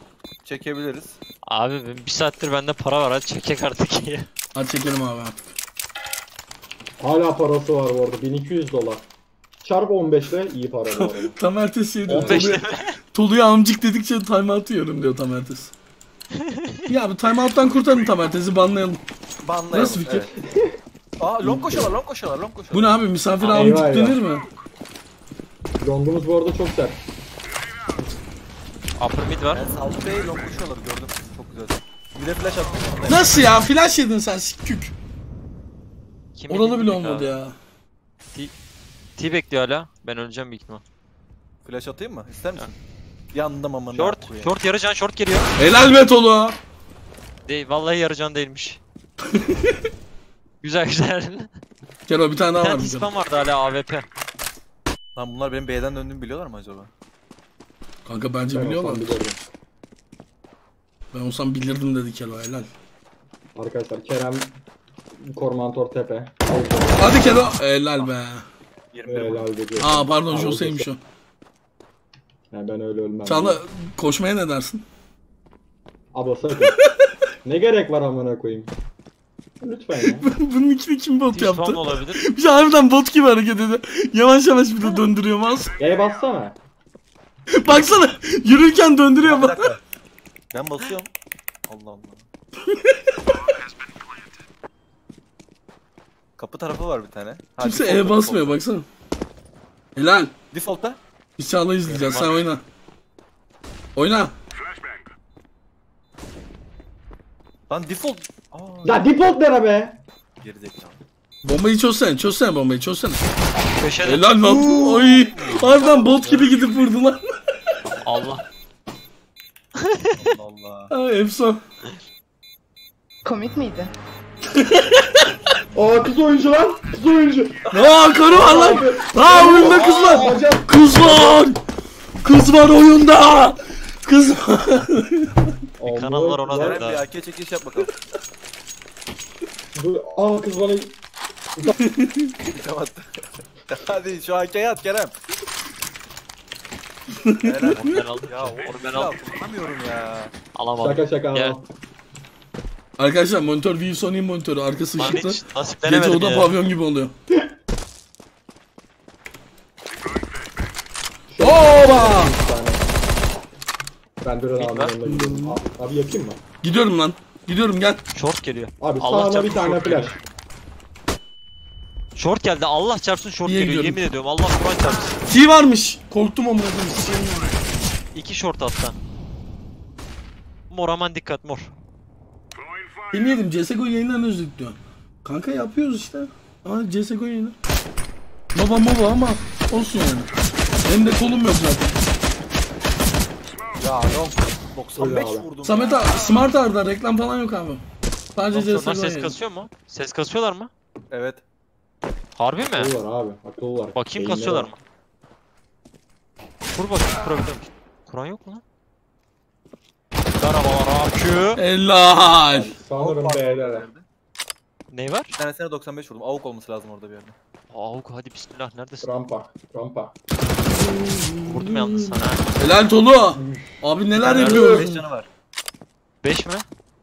[SPEAKER 4] Çekebiliriz.
[SPEAKER 7] Abi bir saattir bende para var hadi çekek artık iyi.
[SPEAKER 3] Hadi çekelim abi artık.
[SPEAKER 6] Hala parası var bu arada. 1200 dolar. Çarp 15 ile iyi para bu arada.
[SPEAKER 3] Tam ertesi şey diyor.
[SPEAKER 7] 15
[SPEAKER 3] Tolu'ya, Tolu'ya amcık dedikçe timeout yiyorum diyor tam ertesi. ya abi timeout'tan kurtarın tam ertesi banlayalım.
[SPEAKER 4] Banlayalım.
[SPEAKER 3] Nasıl fikir?
[SPEAKER 4] Evet. Aa long koşuyorlar long koşuyorlar long koşuyorlar.
[SPEAKER 3] Bu ne abi misafir
[SPEAKER 6] Eyvah
[SPEAKER 3] amcık
[SPEAKER 6] eyvah.
[SPEAKER 3] denir mi?
[SPEAKER 6] Longumuz bu arada çok sert.
[SPEAKER 7] Upper mid var.
[SPEAKER 4] Ben South Bay long koşuyorlar gördüm. Çok güzel. Bir de flash attım.
[SPEAKER 3] Nasıl ya? Flash yedin sen sikkük.
[SPEAKER 7] Kim
[SPEAKER 3] Oralı bile olmadı ya.
[SPEAKER 7] T bekliyor hala. Ben öleceğim büyük ihtimal.
[SPEAKER 4] Flash atayım mı? İster misin? Yandım amına
[SPEAKER 7] Short.
[SPEAKER 4] koyayım.
[SPEAKER 7] Short yarı can short geliyor.
[SPEAKER 3] Helal be Tolu.
[SPEAKER 7] Değil vallahi yarı can değilmiş. güzel güzel.
[SPEAKER 3] Gel o bir tane
[SPEAKER 7] Bir
[SPEAKER 3] daha var
[SPEAKER 7] tane
[SPEAKER 3] bizim.
[SPEAKER 7] spam vardı hala AWP.
[SPEAKER 4] Lan bunlar benim B'den döndüğümü biliyorlar mı acaba?
[SPEAKER 3] Kanka bence
[SPEAKER 6] Ben
[SPEAKER 3] biliyorlar. Ben olsam bilirdim dedi Kelo helal.
[SPEAKER 6] Arkadaşlar Kerem Kormantor Tepe.
[SPEAKER 3] Hadi Kelo. Helal be.
[SPEAKER 4] 21 vurdum.
[SPEAKER 6] Helal dedi.
[SPEAKER 3] Aa pardon Jose'ymiş o.
[SPEAKER 6] Yani ben öyle ölmem.
[SPEAKER 3] Çağla koşmaya ne dersin?
[SPEAKER 6] Abla sakın. ne gerek var amına koyayım? Lütfen ya.
[SPEAKER 3] Bunun ikili kim bot
[SPEAKER 7] T-spawn
[SPEAKER 3] yaptı?
[SPEAKER 7] olabilir.
[SPEAKER 3] Bir şey harbiden bot gibi hareket ediyor. Yavaş yavaş bir de döndürüyor mouse.
[SPEAKER 6] E bassana.
[SPEAKER 3] Baksana yürürken döndürüyor
[SPEAKER 4] Bir
[SPEAKER 3] bak.
[SPEAKER 4] dakika. Ben basıyorum. Allah Allah. Kapı tarafı var bir tane. Ha,
[SPEAKER 3] Kimse
[SPEAKER 4] default,
[SPEAKER 3] E basmıyor
[SPEAKER 4] default.
[SPEAKER 3] baksana. Helal.
[SPEAKER 4] Default'ta.
[SPEAKER 3] Biz Çağla izleyeceğiz sen oyna. Oyna.
[SPEAKER 4] Lan default. Aa,
[SPEAKER 6] Ya default nere be?
[SPEAKER 4] gerizekalı.
[SPEAKER 3] Bombayı çözsene çözsene bombayı çözsene.
[SPEAKER 7] Köşede.
[SPEAKER 3] Helal lan. Ay. Harbiden bot gibi gidip vurdu lan.
[SPEAKER 7] Allah.
[SPEAKER 4] Allah.
[SPEAKER 3] Ay efsane.
[SPEAKER 5] Komik miydi?
[SPEAKER 6] Aa kız oyuncu lan. Kız oyuncu.
[SPEAKER 3] Aa karı var lan. Aa oyunda kız var. Kız var. Kız var oyunda. Kız var.
[SPEAKER 7] kanal var ona da.
[SPEAKER 4] Bir AK çekiş yap bakalım.
[SPEAKER 6] Aa kız bana
[SPEAKER 4] Tamam. Hadi şu AK'ye at Kerem. Eren.
[SPEAKER 7] Onu ben aldım.
[SPEAKER 4] Ya
[SPEAKER 7] Onu ben aldım.
[SPEAKER 4] Tutamıyorum ya.
[SPEAKER 7] Alamadım.
[SPEAKER 6] şaka şaka
[SPEAKER 7] Gel.
[SPEAKER 3] Arkadaşlar monitör View Sony monitörü arkası
[SPEAKER 7] Lan
[SPEAKER 3] ışıklı.
[SPEAKER 7] hiç
[SPEAKER 3] Gece oda
[SPEAKER 7] ya.
[SPEAKER 3] pavyon gibi oluyor. Oba!
[SPEAKER 6] Bir tane. Ben yanına gidiyorum. Abi, abi yapayım mı?
[SPEAKER 3] Gidiyorum lan. Gidiyorum gel.
[SPEAKER 7] Short geliyor.
[SPEAKER 6] Abi
[SPEAKER 7] Allah
[SPEAKER 6] sağına bir tane
[SPEAKER 7] short
[SPEAKER 6] flash.
[SPEAKER 7] Short geldi. Allah çarpsın short geliyor.
[SPEAKER 3] gidiyorum.
[SPEAKER 7] Yemin ediyorum. Allah Kur'an çarpsın.
[SPEAKER 3] T varmış. Korktum amına koyayım.
[SPEAKER 7] İki short hatta. Mor aman dikkat mor.
[SPEAKER 3] Demeyelim CSGO yayınlarını özledik diyor. Kanka yapıyoruz işte. Aa CSGO yayını. Baba baba ama olsun yani. Benim de kolum yok zaten.
[SPEAKER 4] Ya yok. 95
[SPEAKER 6] Öyle abi.
[SPEAKER 4] vurdum
[SPEAKER 3] Samet
[SPEAKER 4] ya.
[SPEAKER 3] abi, Smart Arda reklam falan yok abi. Sadece
[SPEAKER 7] Onlar
[SPEAKER 3] CSGO
[SPEAKER 7] ses
[SPEAKER 3] yayını.
[SPEAKER 7] kasıyor mu? Ses kasıyorlar mı?
[SPEAKER 4] Evet.
[SPEAKER 7] Harbi mi?
[SPEAKER 6] Akıl var abi. Akıl var.
[SPEAKER 7] Bakayım
[SPEAKER 6] Beyinleri
[SPEAKER 7] kasıyorlar
[SPEAKER 6] var.
[SPEAKER 7] mı? Kur bakayım kurabiliyor musun? Kuran yok mu lan? Merhabalar akü.
[SPEAKER 3] Helal.
[SPEAKER 6] Sanırım
[SPEAKER 4] Avuk var
[SPEAKER 6] B'de.
[SPEAKER 4] orada bir yerde.
[SPEAKER 7] Ne var?
[SPEAKER 4] Bir tanesine 95 vurdum. Avuk olması lazım orada bir yerde.
[SPEAKER 7] Avuk hadi bismillah neredesin?
[SPEAKER 6] Rampa. Rampa.
[SPEAKER 7] Vurdum yalnız sana.
[SPEAKER 3] Helal Tolu. Abi neler
[SPEAKER 7] Nerede?
[SPEAKER 4] 5
[SPEAKER 3] yapıyorsun?
[SPEAKER 4] canı var.
[SPEAKER 7] 5 mi?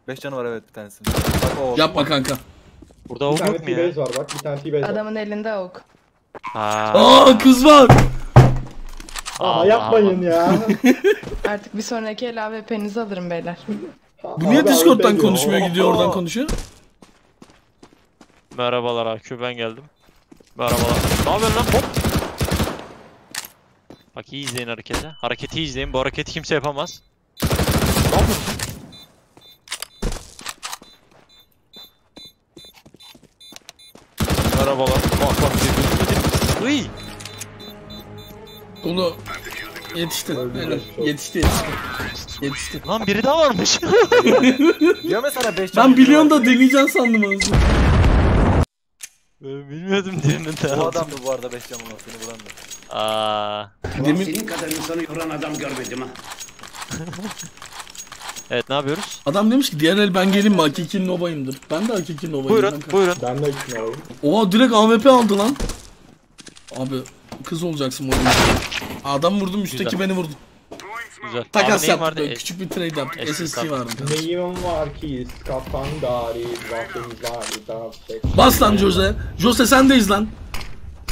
[SPEAKER 4] 5 canı var evet bir tanesinin. Bak o.
[SPEAKER 3] Yapma kanka.
[SPEAKER 7] Burada
[SPEAKER 6] tane
[SPEAKER 7] yok mu ya?
[SPEAKER 6] Var bak. Bir tane T-base var.
[SPEAKER 5] Adamın elinde avuk.
[SPEAKER 7] Ha.
[SPEAKER 3] Aa kız var.
[SPEAKER 6] Ama
[SPEAKER 7] Allah
[SPEAKER 6] yapmayın ya.
[SPEAKER 5] Artık bir sonraki el AWP'nizi alırım beyler.
[SPEAKER 3] Bu niye Discord'dan konuşmuyor gidiyor oradan konuşuyor?
[SPEAKER 7] Merhabalar AQ ben geldim. Merhabalar. Ne yapıyorsun lan hop? Bak iyi izleyin hareketi. Hareketi iyi izleyin. Bu hareketi kimse yapamaz. Ne yapıyorsun? Merhabalar. Bak bak. Uy.
[SPEAKER 3] Onu yetişti. Yetişti yetişti. Yetişti.
[SPEAKER 7] Lan biri daha varmış.
[SPEAKER 4] Diyor mesela 5
[SPEAKER 3] Ben biliyorum da deneyeceğim sandım aslında.
[SPEAKER 7] ben bilmiyordum birinin
[SPEAKER 4] Bu
[SPEAKER 7] daha.
[SPEAKER 4] adamdı bu arada 5 canım var seni vuran da.
[SPEAKER 7] Aa.
[SPEAKER 3] Demin
[SPEAKER 8] Senin kadar insanı yoran adam görmedim ha.
[SPEAKER 7] Evet ne yapıyoruz?
[SPEAKER 3] adam demiş ki diğer el ben geleyim mi Hakiki Nova'yımdır. Ben de Hakiki Nova'yım.
[SPEAKER 7] Buyurun
[SPEAKER 3] kanka.
[SPEAKER 7] buyurun.
[SPEAKER 6] Ben de ikna olayım.
[SPEAKER 3] Oha direkt AWP aldı lan. Abi kız olacaksın bu oyunda. Adam vurdum üstteki
[SPEAKER 7] Güzel.
[SPEAKER 3] beni vurdu.
[SPEAKER 7] Güzel.
[SPEAKER 3] Takas
[SPEAKER 7] Abi
[SPEAKER 3] yaptık
[SPEAKER 7] vardı?
[SPEAKER 3] böyle küçük bir trade yaptık. SSC vardı.
[SPEAKER 6] Neyim var ki daha şey.
[SPEAKER 3] Bas lan Jose. Jose sendeyiz lan.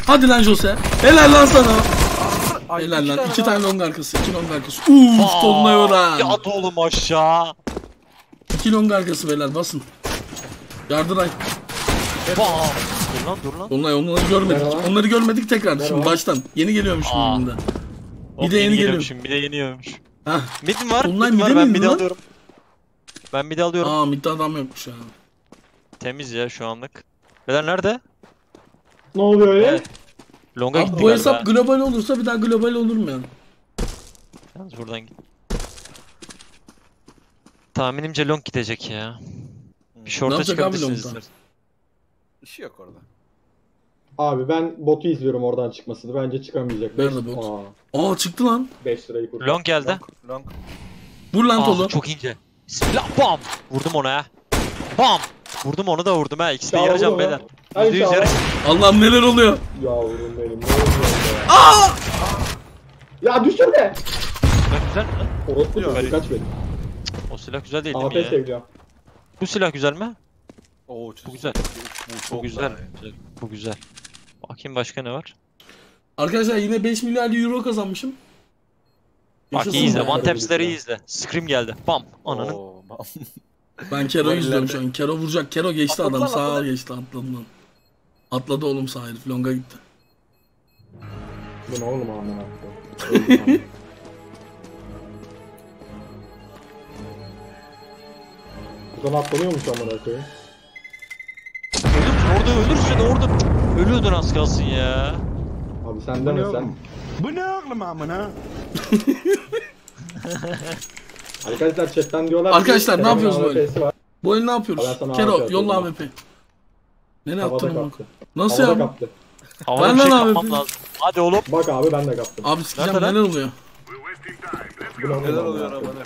[SPEAKER 3] Hadi lan Jose. Helal lan sana.
[SPEAKER 4] Ay,
[SPEAKER 3] Helal
[SPEAKER 4] iki
[SPEAKER 3] lan.
[SPEAKER 4] tane
[SPEAKER 3] İki tane long arkası. iki long arkası. Uuu koluna yoran.
[SPEAKER 7] Yat oğlum aşağı.
[SPEAKER 3] İki long arkası beyler basın. Yardıray.
[SPEAKER 7] Bam. Dur lan dur lan.
[SPEAKER 3] Onlar onları görmedik.
[SPEAKER 6] Merhaba.
[SPEAKER 3] Onları görmedik tekrar. Şimdi
[SPEAKER 6] Merhaba.
[SPEAKER 3] baştan. Yeni geliyormuş
[SPEAKER 7] Aa.
[SPEAKER 3] şimdi.
[SPEAKER 7] Hop,
[SPEAKER 3] de yeni geliyor.
[SPEAKER 7] geliyormuşum, Bir de yeni yiyormuş.
[SPEAKER 3] Hah.
[SPEAKER 7] Mid mi var?
[SPEAKER 3] Onlar
[SPEAKER 7] mid mi var? Ben
[SPEAKER 3] lan?
[SPEAKER 7] alıyorum. Ben midi alıyorum.
[SPEAKER 3] Aa midde adam yokmuş ya.
[SPEAKER 7] Temiz ya şu anlık. Beyler nerede?
[SPEAKER 6] Ne oluyor öyle?
[SPEAKER 7] Evet. Longa
[SPEAKER 3] Abi
[SPEAKER 7] gitti
[SPEAKER 3] bu
[SPEAKER 7] galiba.
[SPEAKER 3] hesap global olursa bir daha global olur mu yani?
[SPEAKER 7] Yalnız buradan git. Tahminimce long gidecek ya. Bir short'a
[SPEAKER 3] yapacak abi
[SPEAKER 7] çıkabilirsiniz.
[SPEAKER 4] İşi yok orada.
[SPEAKER 6] Abi ben botu izliyorum oradan çıkmasını. Bence çıkamayacak.
[SPEAKER 3] Nerede
[SPEAKER 6] Beş-
[SPEAKER 3] bot?
[SPEAKER 6] Aa,
[SPEAKER 3] Aa çıktı lan.
[SPEAKER 6] 5 lirayı kurtar.
[SPEAKER 7] Long geldi.
[SPEAKER 4] Long. Long.
[SPEAKER 3] Vur lan Tolu.
[SPEAKER 7] çok ince. Bismillah bam. Vurdum ona ya. Bam. Vurdum onu da vurdum ha. İkisi de yarıcan
[SPEAKER 6] vurma.
[SPEAKER 7] beyler. Yüzde yüz
[SPEAKER 6] Çağla.
[SPEAKER 7] yarı.
[SPEAKER 3] Allah'ım neler oluyor.
[SPEAKER 6] Yavrum benim. Ne oluyor ya? Ya düşürme.
[SPEAKER 7] Silah güzel mi?
[SPEAKER 6] Orospu
[SPEAKER 4] Yok,
[SPEAKER 6] çocuğu kaç benim.
[SPEAKER 7] O silah güzel değil değil
[SPEAKER 6] AP
[SPEAKER 7] mi ya? Bu silah güzel mi?
[SPEAKER 4] Oo,
[SPEAKER 7] Bu güzel.
[SPEAKER 4] Bu çok
[SPEAKER 7] güzel.
[SPEAKER 4] iyi.
[SPEAKER 7] Bu güzel. Bakayım başka ne var?
[SPEAKER 3] Arkadaşlar yine 5 milyar euro kazanmışım.
[SPEAKER 7] Bak
[SPEAKER 3] Yaşasın
[SPEAKER 7] iyi izle.
[SPEAKER 3] be.
[SPEAKER 7] One taps'leri iyi izle. Scream geldi. Bam. Ananın.
[SPEAKER 4] Oo, bam.
[SPEAKER 3] Ben Kero'yu izliyorum şu an. Kero vuracak. Kero geçti adam.
[SPEAKER 4] lan,
[SPEAKER 3] Sağa
[SPEAKER 4] atladı.
[SPEAKER 3] geçti atladı lan. Atladı oğlum sağ herif. Longa gitti.
[SPEAKER 6] Bu ne oğlum amına koyayım. Buradan atlanıyormuş amına koyayım.
[SPEAKER 7] Ölürsün orada ölürsün orada. Ölüyordun az kalsın ya.
[SPEAKER 6] Abi sen demesen.
[SPEAKER 8] Bu ne oğlum amına?
[SPEAKER 6] Arkadaşlar chatten diyorlar ki,
[SPEAKER 3] Arkadaşlar, ne yapıyoruz böyle? Bu el ne yapıyoruz? Kero yolla. AWP. Nereye
[SPEAKER 6] Havada
[SPEAKER 3] attın onu?
[SPEAKER 6] kaptı.
[SPEAKER 3] Nasıl
[SPEAKER 6] Havada
[SPEAKER 3] ya?
[SPEAKER 6] kaptı.
[SPEAKER 7] Havada
[SPEAKER 3] Ben
[SPEAKER 7] bir şey
[SPEAKER 3] lan abi.
[SPEAKER 7] kapmam lazım. Hadi oğlum.
[SPEAKER 6] Bak abi ben de kaptım.
[SPEAKER 3] Abi sikeceğim
[SPEAKER 7] Nerede lan?
[SPEAKER 3] neler oluyor?
[SPEAKER 4] Neler oluyor amına?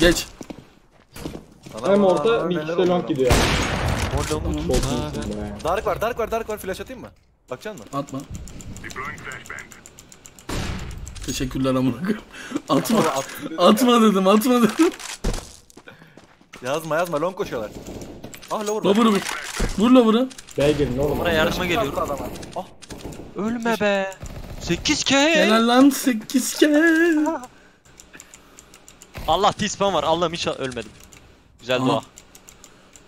[SPEAKER 3] Geç.
[SPEAKER 6] Hem orta mid işte long gidiyor.
[SPEAKER 7] Orada onu.
[SPEAKER 6] Çok iyisin be.
[SPEAKER 4] Dark var, dark var, dark var. Flash atayım mı? Bakacaksın mı?
[SPEAKER 3] Atma. Teşekkürler amına koyayım. Atma. atma dedim atma dedim.
[SPEAKER 4] Yazma yazma, long koşuyorlar. Ah lower.
[SPEAKER 3] Lover'ı vur. Vur lover'ı.
[SPEAKER 6] B'ye girin oğlum.
[SPEAKER 7] Bana yardıma geliyorum.
[SPEAKER 4] Adama. Ah,
[SPEAKER 7] Ölme be. 8k.
[SPEAKER 3] Helal lan 8 kere.
[SPEAKER 7] Allah T-spam var. Allah'ım inşallah ölmedim. Güzel
[SPEAKER 3] Aha.
[SPEAKER 7] dua.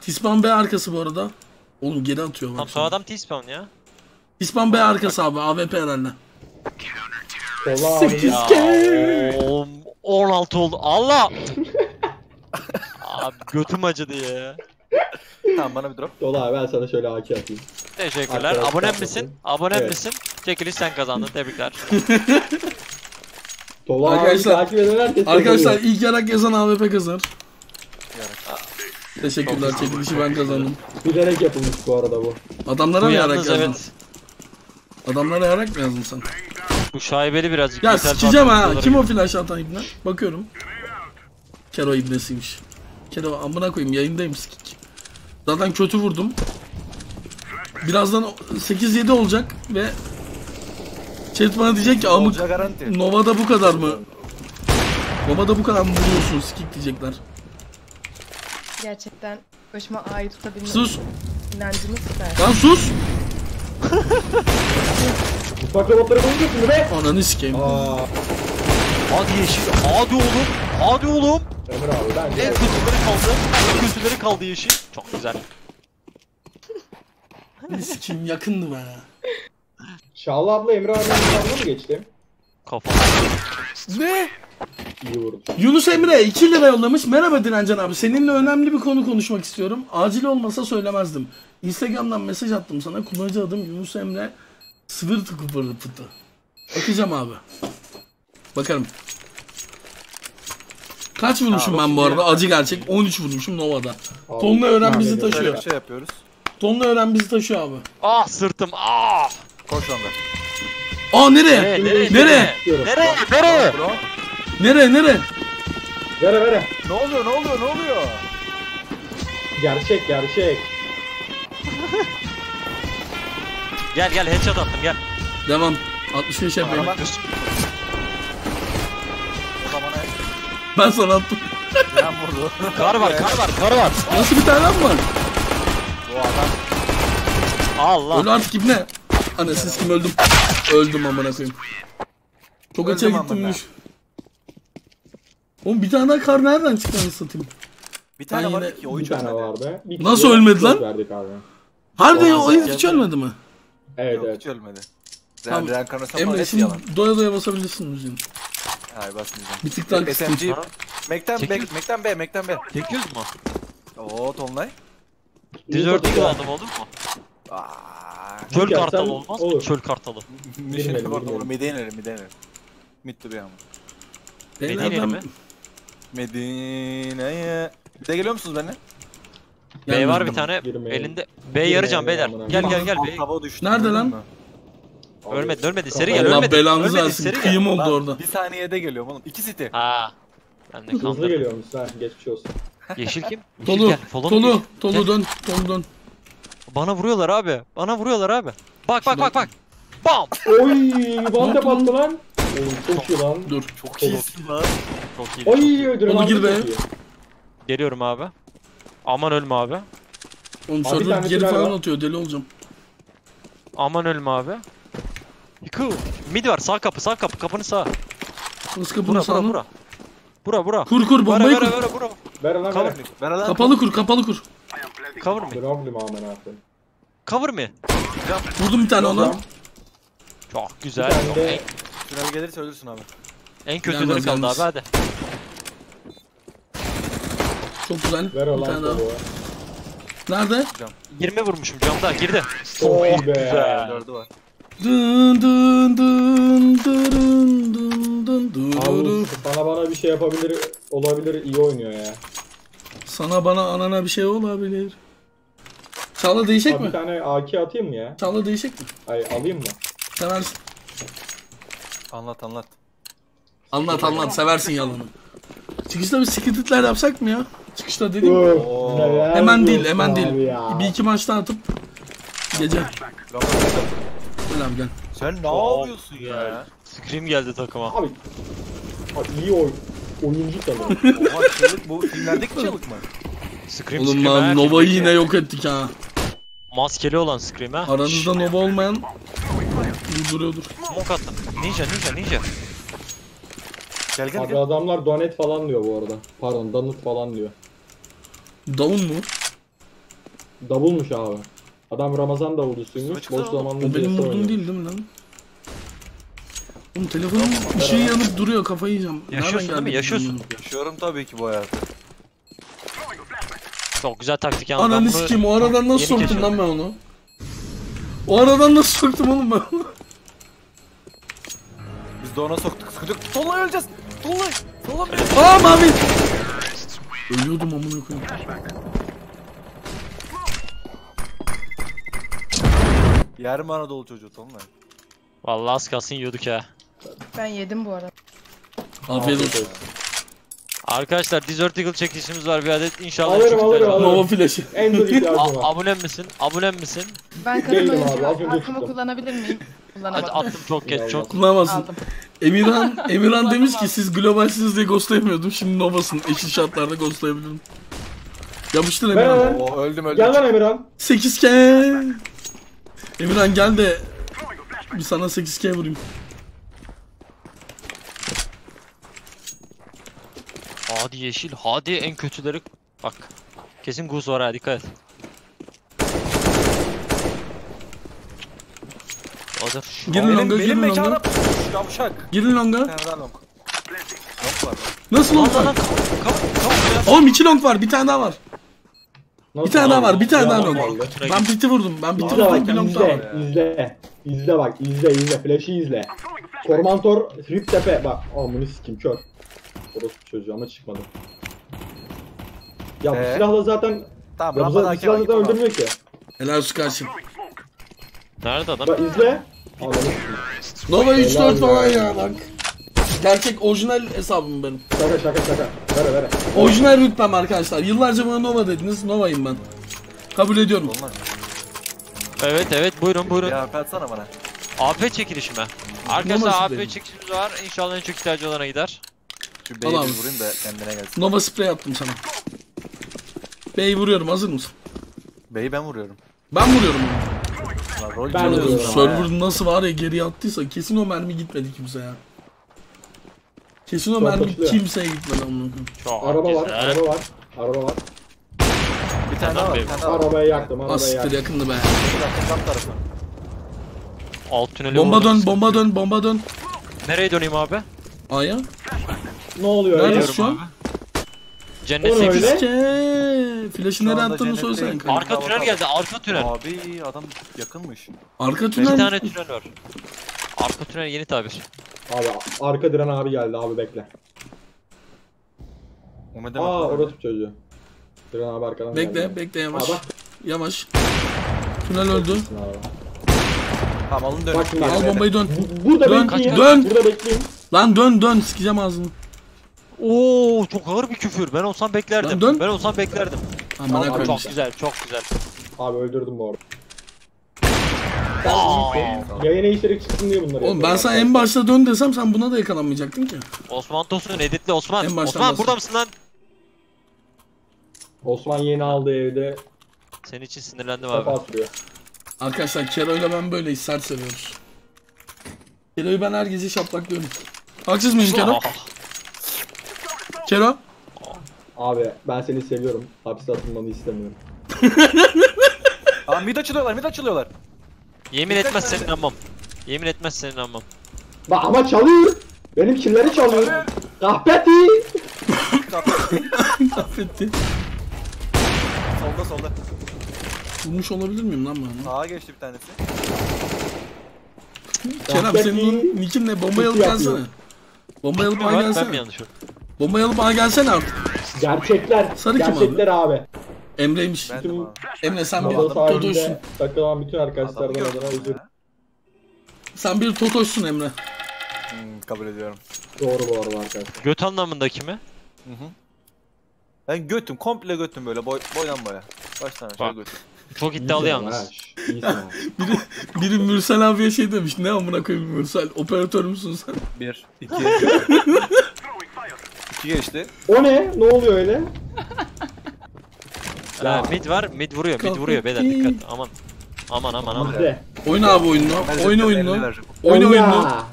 [SPEAKER 3] Tispan B arkası bu arada. Oğlum geri atıyor bak.
[SPEAKER 7] Tam son adam T-spam ya.
[SPEAKER 3] Tispan B arkası abi. AWP herhalde.
[SPEAKER 6] Kola abi.
[SPEAKER 3] 8 kere.
[SPEAKER 7] Oğlum 16 oldu. Allah. Abi götüm acıdı ya.
[SPEAKER 4] Tamam bana bir drop.
[SPEAKER 6] Kola abi ben sana şöyle AK atayım.
[SPEAKER 7] Teşekkürler.
[SPEAKER 6] Arkadaşlar bakın.
[SPEAKER 7] misin? Abonem
[SPEAKER 6] Evet.
[SPEAKER 7] misin? Çekiliş sen kazandın. Tebrikler.
[SPEAKER 6] Abi
[SPEAKER 3] Arkadaşlar-
[SPEAKER 6] takip eden herkes
[SPEAKER 3] Arkadaşlar
[SPEAKER 6] kazanıyor.
[SPEAKER 3] ilk yarak yazan AWP kazanır. Teşekkürler çekilişi ben kazandım.
[SPEAKER 6] Bilerek yapılmış bu arada bu.
[SPEAKER 3] Adamlara
[SPEAKER 7] Bu
[SPEAKER 3] mı yarak
[SPEAKER 7] yalnız
[SPEAKER 3] yazdın?
[SPEAKER 7] evet.
[SPEAKER 3] Adamlara yarak mı yazdın sen?
[SPEAKER 7] Bu şaibeli birazcık.
[SPEAKER 3] Ya
[SPEAKER 7] Yeter
[SPEAKER 3] sikeceğim ha. Kim o flash atan ibne? Bakıyorum. Kero ibnesiymiş. Kero amına koyayım yayındayım sikik. Zaten kötü vurdum. Birazdan 8-7 olacak ve Chat bana diyecek ki amık. Nova'da bu kadar mı? Nova'da bu kadar mı vuruyorsun sikik diyecekler.
[SPEAKER 5] Gerçekten başıma ait tutabilme
[SPEAKER 3] Sus.
[SPEAKER 5] inancını ister.
[SPEAKER 3] Lan sus.
[SPEAKER 6] Mutfak robotları konuşuyor şimdi be.
[SPEAKER 3] Ananı sikeyim.
[SPEAKER 6] Aa,
[SPEAKER 7] Hadi yeşil. Hadi oğlum. Hadi oğlum.
[SPEAKER 6] Emir abi
[SPEAKER 7] En
[SPEAKER 6] bence
[SPEAKER 7] kötüleri kaldı. En kötüleri kaldı yeşil. Çok güzel.
[SPEAKER 3] Sikim yakındı be.
[SPEAKER 6] Şahlı abla Emre abinin yanına mı geçti?
[SPEAKER 7] Kafa.
[SPEAKER 4] Ne?
[SPEAKER 6] İyi vurdu.
[SPEAKER 3] Yunus Emre 2 lira yollamış. Merhaba Direncan abi. Seninle önemli bir konu konuşmak istiyorum. Acil olmasa söylemezdim. Instagram'dan mesaj attım sana. Kullanıcı adım Yunus Emre. Sıfır tıkıpırlı pıtı. Bakacağım abi. Bakarım. Kaç vurmuşum ben bu arada? Acı gerçek. 13 vurmuşum Nova'da.
[SPEAKER 6] Abi,
[SPEAKER 3] Tonla öğren bizi taşıyor.
[SPEAKER 4] şey yapıyoruz.
[SPEAKER 3] Tonla öğren bizi taşıyor abi.
[SPEAKER 7] Ah sırtım. Ah.
[SPEAKER 4] Koş onda.
[SPEAKER 3] Aa nereye?
[SPEAKER 7] Nereye? Nereye?
[SPEAKER 3] Nereye?
[SPEAKER 7] Nereye? Nereye?
[SPEAKER 3] Nereye? Nereye?
[SPEAKER 6] Vere vere.
[SPEAKER 4] Ne oluyor ne oluyor ne oluyor?
[SPEAKER 6] Gerçek gerçek.
[SPEAKER 7] Gel gel headshot attım gel.
[SPEAKER 3] Devam. 65 yapayım.
[SPEAKER 4] Bana bak. O ay-
[SPEAKER 3] Ben sana attım.
[SPEAKER 4] ben vurdu.
[SPEAKER 7] Kar var kar var kar var.
[SPEAKER 3] Nasıl bir tane var?
[SPEAKER 4] Bu adam.
[SPEAKER 7] Allah.
[SPEAKER 3] Öl artık ibne. Anasını sikim öldüm. Öldüm amına koyayım. Çok açığa gittimmiş. Oğlum bir tane daha kar nereden çıktı anasını satayım?
[SPEAKER 4] Bir tane
[SPEAKER 3] Ben
[SPEAKER 4] var
[SPEAKER 3] yine-
[SPEAKER 4] ki oyun
[SPEAKER 6] Bir tane
[SPEAKER 4] çözmedi.
[SPEAKER 6] vardı. Bir
[SPEAKER 3] Nasıl
[SPEAKER 6] kişiye
[SPEAKER 3] ölmedi
[SPEAKER 6] söz
[SPEAKER 3] lan?
[SPEAKER 6] Verdik abi.
[SPEAKER 3] Harbiden
[SPEAKER 7] Olmaz
[SPEAKER 3] o herif hiç ölmedi mi?
[SPEAKER 6] Evet
[SPEAKER 4] Yok
[SPEAKER 6] evet.
[SPEAKER 4] hiç ölmedi.
[SPEAKER 3] Tamam.
[SPEAKER 4] Tamam. Reenkarnasyon falan
[SPEAKER 3] Emre
[SPEAKER 4] hepsi
[SPEAKER 3] şimdi
[SPEAKER 4] yalan.
[SPEAKER 3] doya doya basabilirsin müziğini.
[SPEAKER 4] Hayır basmayacağım.
[SPEAKER 3] Bir tık daha.
[SPEAKER 4] SMG. Mac'ten B,
[SPEAKER 7] Çekil.
[SPEAKER 4] Mac'ten B, Mac'ten B.
[SPEAKER 7] 800 mu?
[SPEAKER 4] Oo Tonlay.
[SPEAKER 7] Eagle
[SPEAKER 6] güzel.
[SPEAKER 7] aldım olur mu?
[SPEAKER 4] Aaa.
[SPEAKER 7] Çöl kartalı olmaz mı?
[SPEAKER 6] olur.
[SPEAKER 7] Çöl kartalı.
[SPEAKER 6] Bilmedim,
[SPEAKER 4] orada
[SPEAKER 6] bilmedim.
[SPEAKER 4] olur. Mide inelim, mide inelim. Mid to B ama.
[SPEAKER 3] Beyler
[SPEAKER 7] Medine'ye
[SPEAKER 3] ben-
[SPEAKER 7] mi?
[SPEAKER 4] Medine'ye. Bir de geliyor musunuz benimle?
[SPEAKER 7] B var bir tane elinde. B yarayacağım beyler.
[SPEAKER 6] amına
[SPEAKER 7] Gel gel gel.
[SPEAKER 4] Alt
[SPEAKER 7] B.
[SPEAKER 4] Düştü.
[SPEAKER 3] Nerede lan?
[SPEAKER 7] Ölmedi ölmedi seri gel
[SPEAKER 3] Allah
[SPEAKER 7] ölmedi.
[SPEAKER 3] belanızı
[SPEAKER 7] Ölmedi
[SPEAKER 3] versin.
[SPEAKER 7] seri gel.
[SPEAKER 3] Kıyım oldu
[SPEAKER 4] Lan,
[SPEAKER 3] orada.
[SPEAKER 4] Bir saniyede geliyorum oğlum. İki city.
[SPEAKER 7] Ha. Ben de
[SPEAKER 6] Hızlı
[SPEAKER 7] kandırdım.
[SPEAKER 6] geliyormuş ha geçmiş olsun.
[SPEAKER 7] Yeşil kim? Yeşil
[SPEAKER 3] Tolu,
[SPEAKER 7] gel. Follow
[SPEAKER 3] Tolu,
[SPEAKER 7] me.
[SPEAKER 3] Tolu dön, Tolu dön.
[SPEAKER 7] Bana vuruyorlar abi. Bana vuruyorlar abi. Bak bak bak bak. Bam.
[SPEAKER 6] Oy one tap attı lan. Oy çok iyi lan.
[SPEAKER 3] Dur.
[SPEAKER 4] Çok iyisin lan.
[SPEAKER 7] Çok iyi. çok
[SPEAKER 6] Oy
[SPEAKER 7] iyi.
[SPEAKER 6] öldürün
[SPEAKER 3] Onu
[SPEAKER 6] abi,
[SPEAKER 3] gir be.
[SPEAKER 7] Geliyorum abi. Aman ölme abi.
[SPEAKER 3] Oğlum
[SPEAKER 6] Abi bir
[SPEAKER 3] server
[SPEAKER 6] tane
[SPEAKER 3] geri falan
[SPEAKER 6] var.
[SPEAKER 3] atıyor deli olacağım.
[SPEAKER 7] Aman ölme abi. Yıkıl. Mid var sağ kapı sağ kapı kapının sağ.
[SPEAKER 3] Nasıl kapının
[SPEAKER 7] Bura bura
[SPEAKER 3] sağına?
[SPEAKER 7] bura. Bura bura.
[SPEAKER 3] Kur kur
[SPEAKER 7] Vara
[SPEAKER 3] bombayı
[SPEAKER 7] vara
[SPEAKER 3] kur.
[SPEAKER 7] vara bura.
[SPEAKER 6] Ver lan
[SPEAKER 7] Cover
[SPEAKER 6] ver.
[SPEAKER 7] me.
[SPEAKER 4] Ben lan.
[SPEAKER 3] Kapalı kur, kapalı kur.
[SPEAKER 7] Cover me.
[SPEAKER 6] Problem aman abi.
[SPEAKER 7] Cover me.
[SPEAKER 3] Vurdum bir tane ona.
[SPEAKER 6] Tamam.
[SPEAKER 7] Çok
[SPEAKER 6] Bir
[SPEAKER 7] güzel.
[SPEAKER 6] tane de
[SPEAKER 4] Tünel gelirse ölürsün abi.
[SPEAKER 7] En kötüleri
[SPEAKER 3] Gelmez,
[SPEAKER 7] kaldı abi hadi.
[SPEAKER 3] Çok güzel.
[SPEAKER 6] ver
[SPEAKER 3] Bir tane daha. Nerede?
[SPEAKER 7] 20 vurmuşum camda girdi.
[SPEAKER 6] Oy be.
[SPEAKER 7] güzel.
[SPEAKER 4] Dördü var.
[SPEAKER 3] Dın dın dın dın dın dın dın
[SPEAKER 6] Abi
[SPEAKER 3] dın.
[SPEAKER 6] bana bana bir şey yapabilir olabilir iyi oynuyor ya.
[SPEAKER 3] Sana bana anana bir şey olabilir. Çağla değişik
[SPEAKER 6] Abi bir
[SPEAKER 3] mi?
[SPEAKER 6] tane AK atayım mı ya?
[SPEAKER 3] Çağla değişik mi?
[SPEAKER 6] Ay alayım mı?
[SPEAKER 3] Seversin.
[SPEAKER 4] Anlat anlat.
[SPEAKER 3] Anlat anlat seversin yalanı. Çıkışta bir skiditler yapsak mı ya? Çıkışta dedim.
[SPEAKER 4] Oo.
[SPEAKER 3] Hemen değil hemen değil.
[SPEAKER 6] ya.
[SPEAKER 3] Bir iki maçta atıp gece. Gel abi gel.
[SPEAKER 4] Sen ne yapıyorsun ya?
[SPEAKER 7] Scream geldi takıma.
[SPEAKER 6] Abi. Abi iyi oy oyuncu sanırım.
[SPEAKER 4] Oha çığlık bu filmlerdeki çığlık mı?
[SPEAKER 7] Scream
[SPEAKER 3] Oğlum
[SPEAKER 7] Scream
[SPEAKER 3] lan
[SPEAKER 7] ha,
[SPEAKER 3] Nova'yı yine yok ettik ha.
[SPEAKER 7] Maskeli olan Scream ha.
[SPEAKER 3] Aranızda Nova olmayan durduruyordur.
[SPEAKER 7] Smoke attım. Ninja ninja ninja.
[SPEAKER 4] Gel gel
[SPEAKER 6] Abi
[SPEAKER 4] gel.
[SPEAKER 6] adamlar donet falan diyor bu arada. Pardon donut falan diyor.
[SPEAKER 3] Davun mu?
[SPEAKER 6] Davulmuş abi. Adam Ramazan davulcusuymuş. Boş zamanında
[SPEAKER 3] O benim vurduğum değil değil mi lan? Oğlum telefonun ışığı yanıp duruyor kafayı yiyeceğim.
[SPEAKER 7] Yaşıyorsun
[SPEAKER 3] Nereden
[SPEAKER 7] değil mi? Yaşıyorsun.
[SPEAKER 4] Yaşıyorum tabii ki bu hayatı.
[SPEAKER 7] Çok güzel taktik yalnız.
[SPEAKER 3] Ananı sikeyim o aradan nasıl
[SPEAKER 7] Yeni
[SPEAKER 3] soktum
[SPEAKER 7] keşfettim.
[SPEAKER 3] lan ben onu? O aradan nasıl soktum oğlum ben onu?
[SPEAKER 4] Biz de ona soktuk. Sıkıntı yok. Tonlay öleceğiz. Tonlay. Tonlay.
[SPEAKER 3] Aa mavi! Ölüyordum amına koyayım.
[SPEAKER 4] Yer mi Anadolu çocuğu Tonlay?
[SPEAKER 7] Vallahi az kalsın yiyorduk ya.
[SPEAKER 5] Ben yedim bu arada.
[SPEAKER 3] Afiyet olsun.
[SPEAKER 7] Arkadaşlar Desert Eagle çekişimiz var bir adet. İnşallah
[SPEAKER 6] Alırım, alırım, alırım.
[SPEAKER 3] Nova flash'ı.
[SPEAKER 6] En zor ihtiyacım var.
[SPEAKER 7] abonem misin? Abonem misin?
[SPEAKER 5] Ben kadın
[SPEAKER 6] Değilim abi,
[SPEAKER 5] oyuncu.
[SPEAKER 6] az önce
[SPEAKER 5] Hakkımı kullanabilir miyim?
[SPEAKER 7] Hadi
[SPEAKER 5] Kullanamadım.
[SPEAKER 7] attım çok geç çok.
[SPEAKER 3] Kullanamazsın.
[SPEAKER 5] Aldım.
[SPEAKER 3] Emirhan, Emirhan demiş ki siz globalsiniz diye ghostlayamıyordum. Şimdi Nova'sın. Eşit şartlarda ghostlayabilirim. Yapıştır
[SPEAKER 6] Ver
[SPEAKER 3] Emirhan.
[SPEAKER 6] lan.
[SPEAKER 4] Oo öldüm öldüm.
[SPEAKER 6] Gel lan Emirhan.
[SPEAKER 3] 8K. Emirhan gel de bir sana 8K vurayım.
[SPEAKER 7] Hadi yeşil. Hadi en kötüleri. Bak. Kesin Goose var ha dikkat et. Hazır.
[SPEAKER 3] Girin longa, girin longa.
[SPEAKER 4] yavşak.
[SPEAKER 3] Girin longa.
[SPEAKER 4] Daha long. Long var.
[SPEAKER 3] Nasıl long var? Oğlum iki long var, bir tane daha var.
[SPEAKER 6] Nasıl
[SPEAKER 3] Bir tane daha var, bir tane daha.
[SPEAKER 6] Allah.
[SPEAKER 3] Ben biti vurdum, ben biti
[SPEAKER 6] İzle bak
[SPEAKER 3] vurdum, daha var.
[SPEAKER 6] izle, izle. İzle bak, izle, izle. Flash'ı izle. Tormentor, Rip Tepe. Bak, amını sikim kör. Orası çocuğu ama çıkmadı. Ya bu
[SPEAKER 4] Ee?
[SPEAKER 6] silahla zaten...
[SPEAKER 4] Tamam
[SPEAKER 6] Ya bu
[SPEAKER 4] rampada
[SPEAKER 6] zaten-
[SPEAKER 4] var.
[SPEAKER 6] öldürmüyor ki.
[SPEAKER 3] Helal olsun kardeşim.
[SPEAKER 7] Nerede adam?
[SPEAKER 6] Bak izle. Ananı.
[SPEAKER 3] Nova 3-4
[SPEAKER 6] Helal
[SPEAKER 3] falan
[SPEAKER 6] ya.
[SPEAKER 3] ya bak. Gerçek orijinal hesabım benim.
[SPEAKER 6] Şaka şaka şaka. Vere vere.
[SPEAKER 3] Orijinal rütbem arkadaşlar. Yıllarca bana Nova dediniz. Nova'yım ben. Kabul ediyorum.
[SPEAKER 4] Olmaz.
[SPEAKER 7] Evet evet buyurun buyurun.
[SPEAKER 4] Ya atsana bana.
[SPEAKER 7] AP çekilişi mi?
[SPEAKER 3] Nasıl
[SPEAKER 7] Arkadaşlar AP
[SPEAKER 3] benim?
[SPEAKER 7] çekilişimiz var. İnşallah en çok ihtiyacı olana gider.
[SPEAKER 4] Şu bir
[SPEAKER 3] abi.
[SPEAKER 4] vurayım da kendine gelsin.
[SPEAKER 3] Nova spray attım sana. Bey vuruyorum hazır mısın?
[SPEAKER 4] Beyi ben vuruyorum.
[SPEAKER 3] Ben vuruyorum.
[SPEAKER 4] Lan rol
[SPEAKER 6] Ben
[SPEAKER 4] çalıyorsun
[SPEAKER 6] vuruyorum.
[SPEAKER 4] ama ya.
[SPEAKER 3] Server nasıl var ya geriye attıysa kesin o mermi gitmedi kimseye ya. Kesin o
[SPEAKER 6] Çok
[SPEAKER 3] mermi
[SPEAKER 6] başlıyor.
[SPEAKER 3] kimseye gitmedi amına koyayım.
[SPEAKER 7] Çok
[SPEAKER 6] Araba var,
[SPEAKER 7] güzel.
[SPEAKER 6] araba var. Araba var.
[SPEAKER 4] Bir tane daha var. Bir tane daha var.
[SPEAKER 6] Arabayı yaktım, arabayı
[SPEAKER 3] Asiktir
[SPEAKER 6] yaktım.
[SPEAKER 3] yakındı be.
[SPEAKER 4] Tam- Tam tarafı.
[SPEAKER 7] Alt tüneli
[SPEAKER 3] Bomba
[SPEAKER 7] vurdum.
[SPEAKER 3] dön, bomba dön, bomba dön.
[SPEAKER 7] Nereye döneyim abi?
[SPEAKER 3] Aya.
[SPEAKER 6] Ne oluyor
[SPEAKER 3] Nerede şu an?
[SPEAKER 7] Cennet
[SPEAKER 6] O ne
[SPEAKER 7] 8.
[SPEAKER 6] öyle?
[SPEAKER 4] Şu
[SPEAKER 3] nereye
[SPEAKER 4] anda
[SPEAKER 3] attığını
[SPEAKER 4] cennetteyim.
[SPEAKER 3] söylesene kanka.
[SPEAKER 7] Arka tünel geldi arka tünel.
[SPEAKER 4] Abi adam yakınmış.
[SPEAKER 3] Arka
[SPEAKER 7] İki
[SPEAKER 3] tünel.
[SPEAKER 7] tane tünel var. Arka tünel yeni tabir.
[SPEAKER 6] Abi arka diren abi geldi abi bekle.
[SPEAKER 4] O ne demek?
[SPEAKER 6] Aa orası çocuğu. Diren abi arkadan
[SPEAKER 3] Bekle,
[SPEAKER 6] geldi.
[SPEAKER 3] bekle yavaş.
[SPEAKER 6] Aa, bak.
[SPEAKER 3] Yavaş. Tünel öldü.
[SPEAKER 6] Abi.
[SPEAKER 4] Tamam alın dönün.
[SPEAKER 6] Bak şimdi
[SPEAKER 3] Al bombayı dön.
[SPEAKER 6] Bu- Burada
[SPEAKER 3] Dön,
[SPEAKER 6] bekleyin.
[SPEAKER 3] dön.
[SPEAKER 6] Burada bekleyin.
[SPEAKER 3] Lan dön dön sikeceğim ağzını.
[SPEAKER 7] Oo çok ağır bir küfür. Ben olsam beklerdim.
[SPEAKER 3] Lan dön.
[SPEAKER 7] Ben olsam beklerdim. Aa,
[SPEAKER 3] koyayım.
[SPEAKER 7] çok güzel, çok güzel.
[SPEAKER 6] Abi öldürdüm bu arada.
[SPEAKER 7] Aa,
[SPEAKER 6] Yayına içerik çıksın diye bunları
[SPEAKER 3] Oğlum ben sana en başta dön desem sen buna da yakalanmayacaktın ki.
[SPEAKER 7] Osman Tosun editle Osman.
[SPEAKER 3] En baştan
[SPEAKER 7] Osman
[SPEAKER 3] basın.
[SPEAKER 7] burada mısın lan?
[SPEAKER 6] Osman yeni aldığı evde
[SPEAKER 7] Senin için sinirlendim abi.
[SPEAKER 6] atıyor.
[SPEAKER 3] Arkadaşlar Kero'yla ben böyle sert seviyoruz. Kero'yu ben her gece şaplaklıyorum. Haksız mıyım Kero?
[SPEAKER 7] Ah,
[SPEAKER 3] Kero?
[SPEAKER 6] Abi ben seni seviyorum. Hapse atılmanı istemiyorum.
[SPEAKER 4] Aa mid açılıyorlar mid açılıyorlar.
[SPEAKER 7] Yemin etmez senin inanmam. Yemin etmez senin inanmam.
[SPEAKER 6] Bak ama çalıyor. Benim kimleri çalıyor? Kahpeti.
[SPEAKER 3] Affetti.
[SPEAKER 4] Solda solda.
[SPEAKER 3] Vurmuş olabilir miyim lan ben?
[SPEAKER 4] Sağa geçti bir tanesi.
[SPEAKER 3] Kerem senin nickin ne? Bombayı alıp gelsene. Bombayı alıp bana
[SPEAKER 7] ben mi
[SPEAKER 3] gelsene.
[SPEAKER 7] yanlış gördüm?
[SPEAKER 3] Bombayı alıp bana gelsene artık.
[SPEAKER 6] Gerçekler.
[SPEAKER 3] Sarı kim
[SPEAKER 6] Gerçekler abi.
[SPEAKER 3] Emre'ymiş.
[SPEAKER 4] Ben de abi.
[SPEAKER 3] Emre sen bir totoşsun.
[SPEAKER 6] sahilinde takılan bütün arkadaşlardan
[SPEAKER 4] gördüm
[SPEAKER 6] adına özür
[SPEAKER 4] ya.
[SPEAKER 3] Sen bir totoşsun Emre.
[SPEAKER 4] Hmm, kabul ediyorum.
[SPEAKER 6] Doğru bu arada arkadaşlar.
[SPEAKER 7] Göt anlamındaki mi?
[SPEAKER 4] Hı hı. Ben götüm komple götüm böyle boy, boydan boya. Baştan aşağı
[SPEAKER 7] Bak.
[SPEAKER 4] götüm.
[SPEAKER 7] Çok iddialı yalnız.
[SPEAKER 6] İyisin ha.
[SPEAKER 3] Biri, biri Mürsel abiye şey demiş. Ne amına koyayım Mürsel? Operatör müsün sen?
[SPEAKER 4] Bir, iki. iki geçti.
[SPEAKER 6] O ne? Ne oluyor öyle?
[SPEAKER 7] Ha, mid var, mid vuruyor, mid vuruyor beyler dikkat. Aman. Aman aman aman.
[SPEAKER 6] Bizde.
[SPEAKER 3] Oyna abi oyununu. Oyna oyununu. Oyna oyununu.
[SPEAKER 6] Oyna.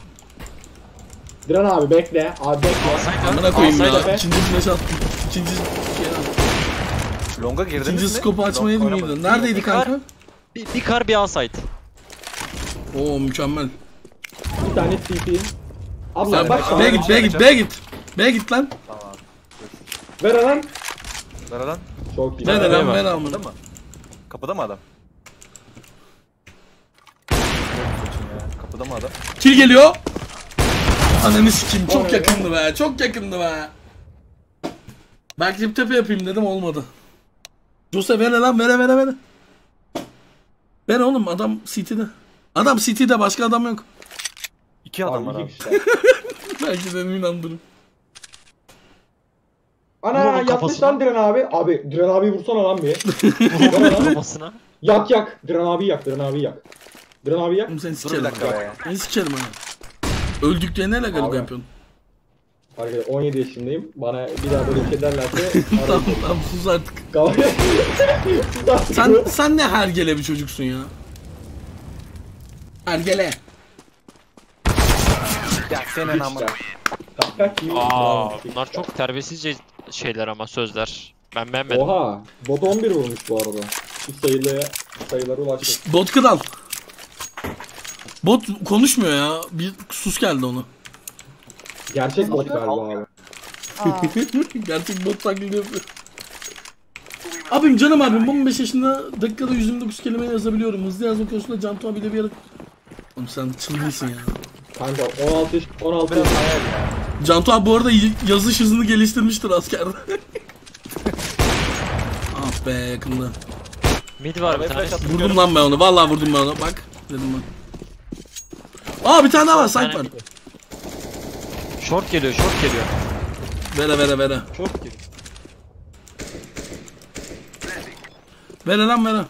[SPEAKER 6] Diren abi bekle. Abi bekle.
[SPEAKER 3] Amına koyayım
[SPEAKER 6] be.
[SPEAKER 3] ya. İkinci flash attım. İkinci şey
[SPEAKER 4] Longa girdiniz
[SPEAKER 3] İkinci
[SPEAKER 4] mi?
[SPEAKER 3] skopu açmayı. Neredeydi kanka?
[SPEAKER 7] Bir, bir kar bir outside.
[SPEAKER 3] Oo mükemmel.
[SPEAKER 6] Bir tane TP. Abla
[SPEAKER 3] Sen
[SPEAKER 6] bak sana.
[SPEAKER 3] git, B'ye git, B'ye git. B'ye git lan.
[SPEAKER 4] Tamam.
[SPEAKER 6] Ver lan.
[SPEAKER 4] Ver lan.
[SPEAKER 6] Çok iyi.
[SPEAKER 3] Ne de
[SPEAKER 7] B'ye
[SPEAKER 3] lan
[SPEAKER 4] Kapıda
[SPEAKER 3] amına.
[SPEAKER 4] mı? Kapıda mı adam? Kapıda mı adam?
[SPEAKER 3] Kill geliyor. Ananı sikeyim çok yakındı be. Çok yakındı be. Belki bir tepe yapayım dedim olmadı. Jose vere lan vere vere vere. Ver oğlum adam City'de. Adam City'de başka adam yok.
[SPEAKER 4] İki adam var
[SPEAKER 6] Abi.
[SPEAKER 3] Belki de inandırım.
[SPEAKER 6] Ana
[SPEAKER 7] Vur onun kafasına.
[SPEAKER 6] lan Diren abi. Abi Diren abi vursana lan bir. Vursana lan.
[SPEAKER 7] Kafasına.
[SPEAKER 6] yak yak. Diren abi yak. Diren abi yak. Diren abi yak.
[SPEAKER 3] Oğlum seni
[SPEAKER 4] Dur bir
[SPEAKER 3] sikerim.
[SPEAKER 4] dakika be.
[SPEAKER 3] Seni sikerim ha. Öldüklerine la garip
[SPEAKER 6] Abi.
[SPEAKER 3] yapıyorsun.
[SPEAKER 6] Arkadaşlar 17 yaşındayım. Bana bir daha böyle bir şey derlerse
[SPEAKER 3] tamam
[SPEAKER 6] arayın.
[SPEAKER 3] tamam sus artık. Sen sen ne hergele bir çocuksun ya. Hergele.
[SPEAKER 4] Ya senin amına.
[SPEAKER 6] Kim?
[SPEAKER 7] Aa, bunlar çok terbiyesizce şeyler ama sözler. Ben beğenmedim.
[SPEAKER 6] Oha. Bot 11 vurmuş bu arada. Şu sayılı sayılara ulaştık.
[SPEAKER 3] Bot kral. Bot konuşmuyor ya. Bir sus geldi ona.
[SPEAKER 6] Gerçek bot galiba abi.
[SPEAKER 5] Aa,
[SPEAKER 3] Gerçek bot taklidi yapıyor. Abim canım abim 15 yaşında dakikada 129 kelime yazabiliyorum. Hızlı yazma konusunda Cantu abiyle bir ara... Oğlum sen çılgınsın ya.
[SPEAKER 6] Kanka 16 yaş 16 yaş.
[SPEAKER 3] Cantu abi bu arada yazış hızını geliştirmiştir askerde. ah be yakında.
[SPEAKER 7] Mid var bir tane.
[SPEAKER 3] Vurdum lan ben onu. Vallahi vurdum ben onu. Bak dedim ben. Aa bir tane daha var. Site var.
[SPEAKER 7] Short geliyor, short geliyor.
[SPEAKER 3] Vere vere vere.
[SPEAKER 7] Short geliyor.
[SPEAKER 3] Vere lan vere.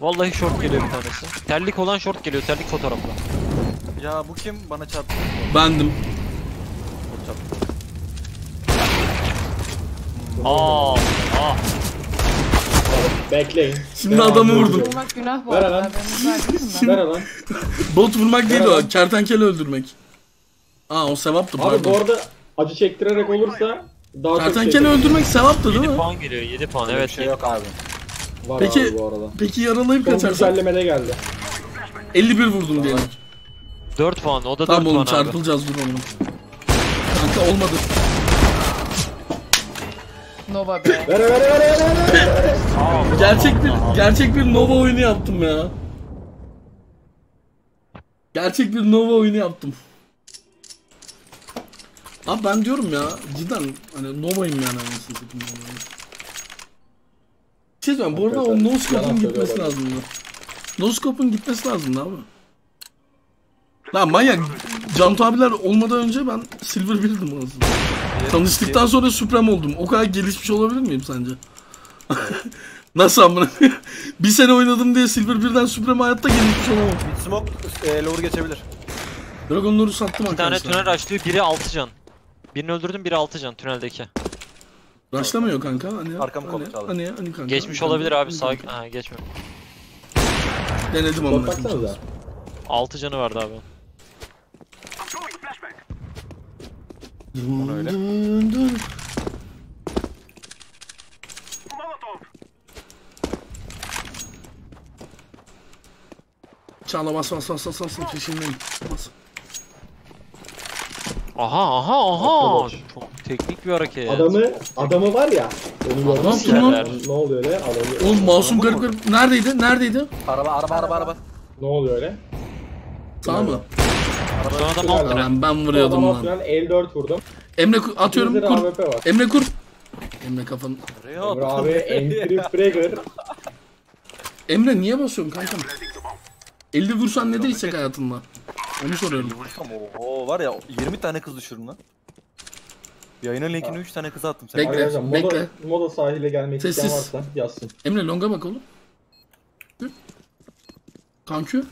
[SPEAKER 7] Vallahi short geliyor bir tanesi. Terlik olan short geliyor, terlik fotoğrafla.
[SPEAKER 4] Ya bu kim? Bana çarptı.
[SPEAKER 3] Bendim.
[SPEAKER 7] Aa, aa.
[SPEAKER 6] Bekleyin.
[SPEAKER 3] Şimdi
[SPEAKER 6] Ben
[SPEAKER 3] adamı vurdum.
[SPEAKER 5] vurmak günah bu
[SPEAKER 6] Ver
[SPEAKER 5] arada.
[SPEAKER 6] lan.
[SPEAKER 5] Haberiniz var değil mi?
[SPEAKER 6] Ver lan.
[SPEAKER 3] Bot vurmak değil o. Kertenkele öldürmek. Aa o sevaptı
[SPEAKER 6] Abi
[SPEAKER 3] pardon.
[SPEAKER 6] bu arada acı çektirerek olursa daha çok
[SPEAKER 3] Kertenkele
[SPEAKER 6] şey
[SPEAKER 3] öldürmek sevaptı değil
[SPEAKER 7] 7
[SPEAKER 3] mi?
[SPEAKER 7] puan geliyor, 7 puan.
[SPEAKER 4] Evet, şey yok abi.
[SPEAKER 6] var
[SPEAKER 3] Peki-
[SPEAKER 6] abi bu arada.
[SPEAKER 3] Peki yaralayıp
[SPEAKER 6] Son
[SPEAKER 3] kaçarsan
[SPEAKER 6] güncellemede geldi.
[SPEAKER 3] 51 vurdum diyelim.
[SPEAKER 7] 4 puan, o da 4
[SPEAKER 3] Tamam oğlum
[SPEAKER 7] puan abi.
[SPEAKER 3] çarpılacağız dur oğlum. Kanka olmadı.
[SPEAKER 5] Nova be.
[SPEAKER 6] Ver ver ver ver ver, ver.
[SPEAKER 3] Gerçek bir gerçek bir Nova oyunu yaptım ya. Gerçek bir Nova oyunu yaptım. Abi ben diyorum ya cidden hani Nova'yım yani anasını satayım Nova'yım. Bir şey söyleyeyim bu arada o
[SPEAKER 6] Hakikaten
[SPEAKER 3] No Scope'un
[SPEAKER 6] yalan
[SPEAKER 3] gitmesi lazımdı. No Scope'un gitmesi lazımdı abi. Lan manyak Cantu abiler olmadan önce ben Silver 1'dim aslında. Tanıştıktan sonra Supreme oldum. O kadar gelişmiş olabilir miyim sence? Nasıl amına? bir sene oynadım diye Silver 1'den Supreme hayatta gelişmiş olamam.
[SPEAKER 4] Mid smoke e, lower geçebilir.
[SPEAKER 3] Dragon Lore'u sattım
[SPEAKER 7] Bir tane
[SPEAKER 3] arkadaşlar.
[SPEAKER 7] tünel açlıyor, biri 6 can. Birini öldürdüm, biri 6 can tüneldeki.
[SPEAKER 3] Raşlamıyor kanka. Hani,
[SPEAKER 4] Arkamı
[SPEAKER 3] hani,
[SPEAKER 4] abi.
[SPEAKER 3] hani, hani kanka.
[SPEAKER 7] Geçmiş
[SPEAKER 3] Hani,
[SPEAKER 7] olabilir abi,
[SPEAKER 3] hani
[SPEAKER 7] sağ...
[SPEAKER 3] kanka.
[SPEAKER 7] Ha geçmiyor.
[SPEAKER 3] Denedim
[SPEAKER 6] Bak
[SPEAKER 3] amına.
[SPEAKER 6] baksanıza.
[SPEAKER 7] 6 canı vardı abi.
[SPEAKER 3] Dın
[SPEAKER 4] öyle.
[SPEAKER 3] dın dın. Çağla bas bas bas bas bas peşindeyim. Bas.
[SPEAKER 7] Aha aha aha. Çok teknik bir hareket.
[SPEAKER 6] Adamı adamı var ya. Onu
[SPEAKER 3] lan?
[SPEAKER 6] mü? Ne oluyor öyle? Adamı.
[SPEAKER 3] Oğlum masum garip garip. Neredeydi? Neredeydi?
[SPEAKER 4] Araba araba araba araba.
[SPEAKER 6] Ne oluyor öyle?
[SPEAKER 3] Sağ mı?
[SPEAKER 7] Son adam
[SPEAKER 6] Helal
[SPEAKER 7] alt
[SPEAKER 6] lan.
[SPEAKER 7] tünel.
[SPEAKER 3] Ben, vuruyordum lan.
[SPEAKER 6] falan L4 vurdum.
[SPEAKER 3] Emre kur- atıyorum kur.
[SPEAKER 6] AWP var.
[SPEAKER 3] Emre kur. Emre kafanı.
[SPEAKER 6] Emre abi entry fragger.
[SPEAKER 3] Emre niye basıyorsun kankam? 50 vursan ne değişecek hayatında? Onu soruyorum.
[SPEAKER 4] Vursam oho var ya 20 tane kız düşürdüm lan. Yayının linkini 3 tane kıza attım sen.
[SPEAKER 3] Bekle,
[SPEAKER 6] Arkadaşlar moda,
[SPEAKER 3] bekle.
[SPEAKER 6] moda sahile gelmek isteyen
[SPEAKER 3] Sessiz.
[SPEAKER 6] varsa yazsın.
[SPEAKER 3] Emre longa bak oğlum. Kankü.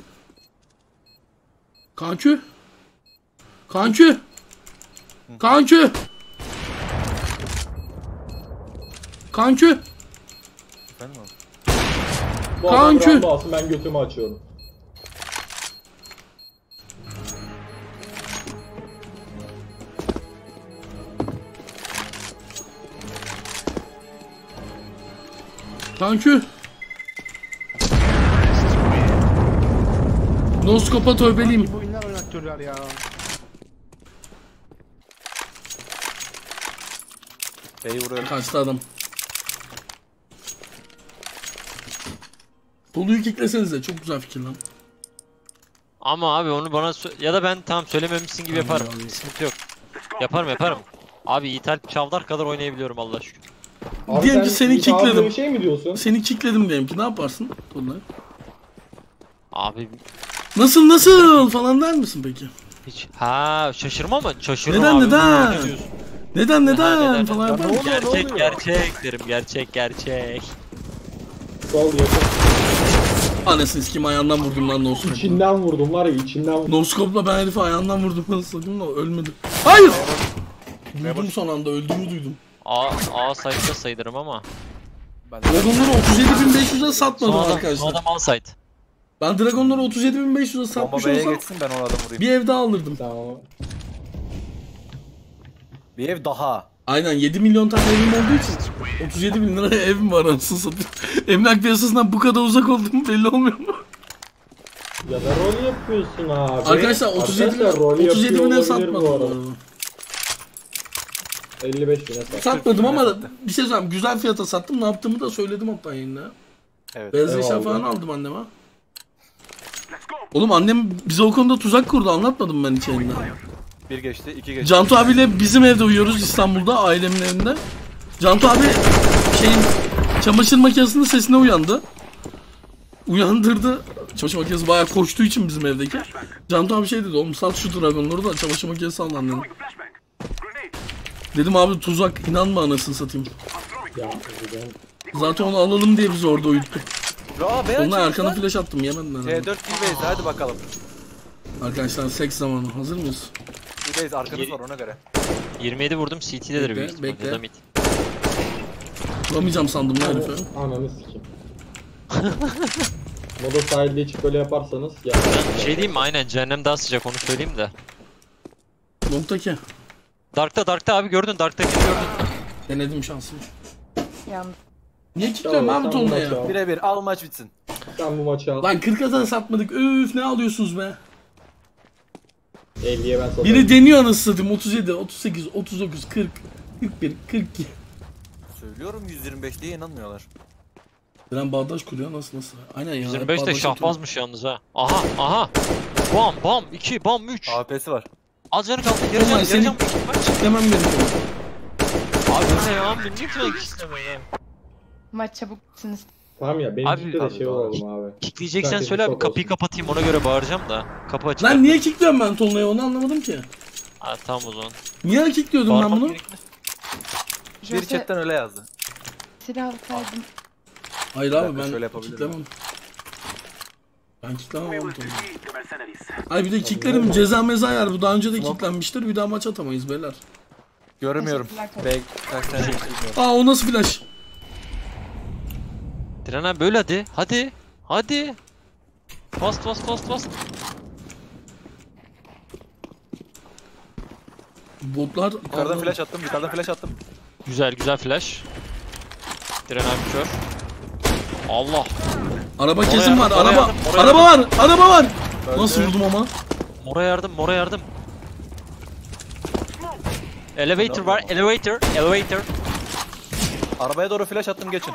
[SPEAKER 3] Kankü. Kankü. Kankü. Kankü.
[SPEAKER 4] Efendim abi?
[SPEAKER 6] Bu adam alsın ben götümü açıyorum.
[SPEAKER 3] Kankü. Noskop'a tövbeliyim.
[SPEAKER 8] Bu oyunlar oynattırıyorlar ya.
[SPEAKER 4] B'yi vuruyorum.
[SPEAKER 3] Kaçtı adam. Doluyu kicklesenize çok güzel fikir lan.
[SPEAKER 7] Ama abi onu bana ya da ben tam söylememişsin gibi yaparım.
[SPEAKER 3] abi.
[SPEAKER 7] Sıkıntı yok. Yaparım yaparım. Abi İtal Çavdar kadar oynayabiliyorum Allah şükür.
[SPEAKER 6] Abi
[SPEAKER 3] Diyelim ki seni kickledim.
[SPEAKER 6] Şey mi diyorsun?
[SPEAKER 3] Seni kickledim diyelim ki ne yaparsın? Tolunay?
[SPEAKER 7] Abi
[SPEAKER 3] Nasıl nasıl falan der misin peki?
[SPEAKER 7] hiç ha şaşırma mı? Şaşırırım
[SPEAKER 3] Neden,
[SPEAKER 7] abi.
[SPEAKER 3] neden?
[SPEAKER 7] Ne
[SPEAKER 3] Neden
[SPEAKER 7] Ha,
[SPEAKER 3] neden falan yapar mısın?
[SPEAKER 7] Gerçek gerçek derim gerçek gerçek.
[SPEAKER 6] Sol yakın.
[SPEAKER 3] Anasını sikeyim ayağından vurdum lan noskopla.
[SPEAKER 6] İçinden vurdum var ya içinden vurdum.
[SPEAKER 3] Noskopla ben herifi ayağından vurdum nasıl satayım da ölmedi. Hayır! Duydum son anda öldüğümü duydum.
[SPEAKER 7] A A sayıda sayılırım ama.
[SPEAKER 3] Dragonları 37.500'e
[SPEAKER 7] Son
[SPEAKER 3] satmadım
[SPEAKER 7] son
[SPEAKER 3] arkadaşlar.
[SPEAKER 7] adam al site.
[SPEAKER 3] Ben Dragonları 37.500'e
[SPEAKER 4] Bomba
[SPEAKER 3] satmış olsam
[SPEAKER 4] geçsin ben oradan vurayım.
[SPEAKER 3] bir ev daha alırdım.
[SPEAKER 6] Tamam.
[SPEAKER 4] Bir ev daha.
[SPEAKER 3] Aynen 7 milyon tane evim olduğu için 37 bin lira evim var anasını satayım. Emlak piyasasından bu kadar uzak olduğum belli olmuyor mu?
[SPEAKER 6] Ya da rol yapıyorsun abi.
[SPEAKER 3] Arkadaşlar 37
[SPEAKER 6] Arkadaşlar, rol
[SPEAKER 3] 37
[SPEAKER 6] yapıyor
[SPEAKER 3] bine
[SPEAKER 6] olabilir
[SPEAKER 3] satmadım.
[SPEAKER 6] bu
[SPEAKER 3] bu
[SPEAKER 6] arada.
[SPEAKER 3] arada.
[SPEAKER 6] 55 bine sat.
[SPEAKER 3] Satmadım ama bir şey söyleyeyim. Güzel fiyata sattım. Ne yaptığımı da söyledim hatta yayında.
[SPEAKER 4] Evet.
[SPEAKER 3] Beyaz eşya falan aldım anneme. Oğlum annem bize o konuda tuzak kurdu anlatmadım ben hiç yayında.
[SPEAKER 4] Bir geçti, iki geçti.
[SPEAKER 3] Cantu abiyle bizim evde uyuyoruz İstanbul'da ailemin evinde. Cantu abi şeyin çamaşır makinesinin sesine uyandı. Uyandırdı. Çamaşır makinesi bayağı koştuğu için bizim evdeki. Cantu abi şey dedi oğlum sat şu dragonları da çamaşır makinesi al lan dedi. Dedim abi tuzak inanma anasını satayım.
[SPEAKER 6] Ya ben
[SPEAKER 3] Zaten onu alalım diye bizi orada uyuttuk. Onunla arkana flash attım yemediler.
[SPEAKER 4] lan. T4 T-Base hadi bakalım.
[SPEAKER 3] Arkadaşlar seks zamanı hazır mıyız?
[SPEAKER 4] T-Base arkanız var ona göre.
[SPEAKER 7] 27 vurdum CT'dedir
[SPEAKER 3] Bekle,
[SPEAKER 7] büyük ihtimalle
[SPEAKER 3] bekle.
[SPEAKER 7] ya da mid.
[SPEAKER 3] Vuramayacağım sandım lan herifi.
[SPEAKER 6] ananı sikeyim. Moda sahilde içip böyle yaparsanız ya.
[SPEAKER 7] Ben şey diyeyim mi aynen cehennem daha sıcak onu söyleyeyim de.
[SPEAKER 3] Long'taki.
[SPEAKER 7] Dark'ta Dark'ta abi gördün Dark'taki gördün.
[SPEAKER 3] Denedim şansımı.
[SPEAKER 5] Yandı.
[SPEAKER 3] Niye kilitliyorum abi Tolunay'a?
[SPEAKER 6] tamam.
[SPEAKER 4] Birebir al maç bitsin.
[SPEAKER 6] Sen bu maçı al.
[SPEAKER 3] Lan 40 da satmadık. Üf ne alıyorsunuz be?
[SPEAKER 6] 50'ye ben satarım.
[SPEAKER 3] Biri deniyor anasını satayım. 37, 38, 39, 40, 41, 42.
[SPEAKER 4] Söylüyorum 125 diye inanmıyorlar.
[SPEAKER 3] Diren bağdaş kuruyor nasıl nasıl? Aynen ya.
[SPEAKER 7] 25 de
[SPEAKER 3] bağdaş
[SPEAKER 7] şahbazmış yalnız ha. Aha aha. Bam bam 2 bam 3.
[SPEAKER 4] AP'si var.
[SPEAKER 7] Az canı kaldı geri can geri can.
[SPEAKER 3] Kitlemem benim.
[SPEAKER 7] Abi ne ya ben niye falan kislemeyi?
[SPEAKER 5] Maç çabuk bitsin.
[SPEAKER 6] Tamam ya benim
[SPEAKER 7] Abi-
[SPEAKER 6] de şey olalım abi.
[SPEAKER 7] Kikleyeceksen
[SPEAKER 6] Herkesin
[SPEAKER 7] söyle abi kapıyı
[SPEAKER 6] olsun.
[SPEAKER 7] kapatayım ona göre bağıracağım da. Kapı açık.
[SPEAKER 3] Lan niye kilitliyorum ben Tolunay'a onu anlamadım ki.
[SPEAKER 7] Ha tamam o zaman.
[SPEAKER 3] Niye kilitliyordum ben
[SPEAKER 7] Bağırmam
[SPEAKER 3] bunu?
[SPEAKER 7] gerekmez.
[SPEAKER 4] Bir
[SPEAKER 5] Jose
[SPEAKER 4] chatten öyle yazdı.
[SPEAKER 5] silah alsaydım.
[SPEAKER 3] Hayır abi ben
[SPEAKER 4] şöyle yapabilirim.
[SPEAKER 3] kilitlemem. Ben kilitlemem abi Tolunay'ı. Ay bir de kilitlerim ceza meza yer. Bu daha önce de kilitlenmiştir. Bir daha maç atamayız beyler.
[SPEAKER 4] Görmüyorum. Bek.
[SPEAKER 3] Aa o nasıl flash?
[SPEAKER 7] Diren abi böyle hadi. Hadi. Hadi. Bas bas bas bas.
[SPEAKER 3] Botlar
[SPEAKER 4] Yukarıdan flash attım, yukarıdan flash attım.
[SPEAKER 7] Güzel güzel flash. Diren abi kör. Allah.
[SPEAKER 3] Araba kesin var.
[SPEAKER 7] yardım, oraya
[SPEAKER 3] Araba.
[SPEAKER 7] yardım, oraya
[SPEAKER 3] Araba var. Araba var.
[SPEAKER 4] Öldü.
[SPEAKER 3] Nasıl vurdum ama?
[SPEAKER 7] Mora yardım mora yardım. Elevator var. Elevator. Elevator.
[SPEAKER 4] Arabaya doğru flash attım geçin.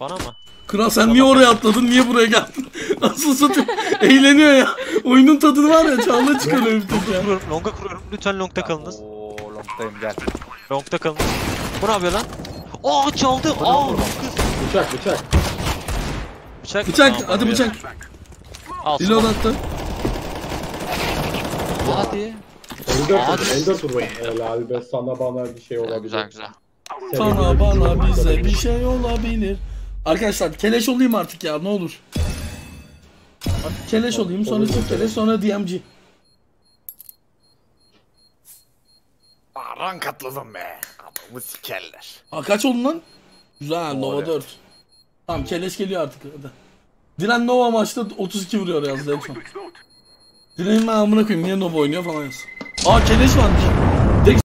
[SPEAKER 7] Bana mı?
[SPEAKER 3] Kral sen niye oraya atladın? Niye buraya geldin? Nasıl satayım? Eğleniyor ya. Oyunun tadını var ya. Çağla çıkarıyor bir tek ya.
[SPEAKER 7] Kuruyorum. Longa kuruyorum. Lütfen longta kalınız.
[SPEAKER 4] Oo longdayım gel.
[SPEAKER 7] Longta kalın. Bu ne yapıyor lan? Aa çaldı. Aa.
[SPEAKER 6] Bıçak bıçak.
[SPEAKER 7] Bıçak.
[SPEAKER 3] Bıçak.
[SPEAKER 7] Tamam,
[SPEAKER 3] Hadi bıçak.
[SPEAKER 7] Al.
[SPEAKER 3] Reload attı.
[SPEAKER 7] Hadi.
[SPEAKER 6] 54
[SPEAKER 7] Hadi.
[SPEAKER 6] vurdum. 54 vurdum. Öyle abi ben sana bana bir şey olabilir.
[SPEAKER 7] Güzel güzel.
[SPEAKER 3] Sana bana bize bir şey olabilir. Arkadaşlar keleş olayım artık ya ne olur. Keleş olayım sonra çift keleş sonra DMG.
[SPEAKER 4] Aran katladım be. Adamı sikerler.
[SPEAKER 3] Aa kaç oldu lan? Güzel Nova
[SPEAKER 4] Doğru.
[SPEAKER 3] 4. Tamam keleş geliyor artık hadi. Diren Nova maçta 32 vuruyor yazdı en son. Diren'in ben amına koyayım niye Nova oynuyor falan yaz. Aa keleş varmış.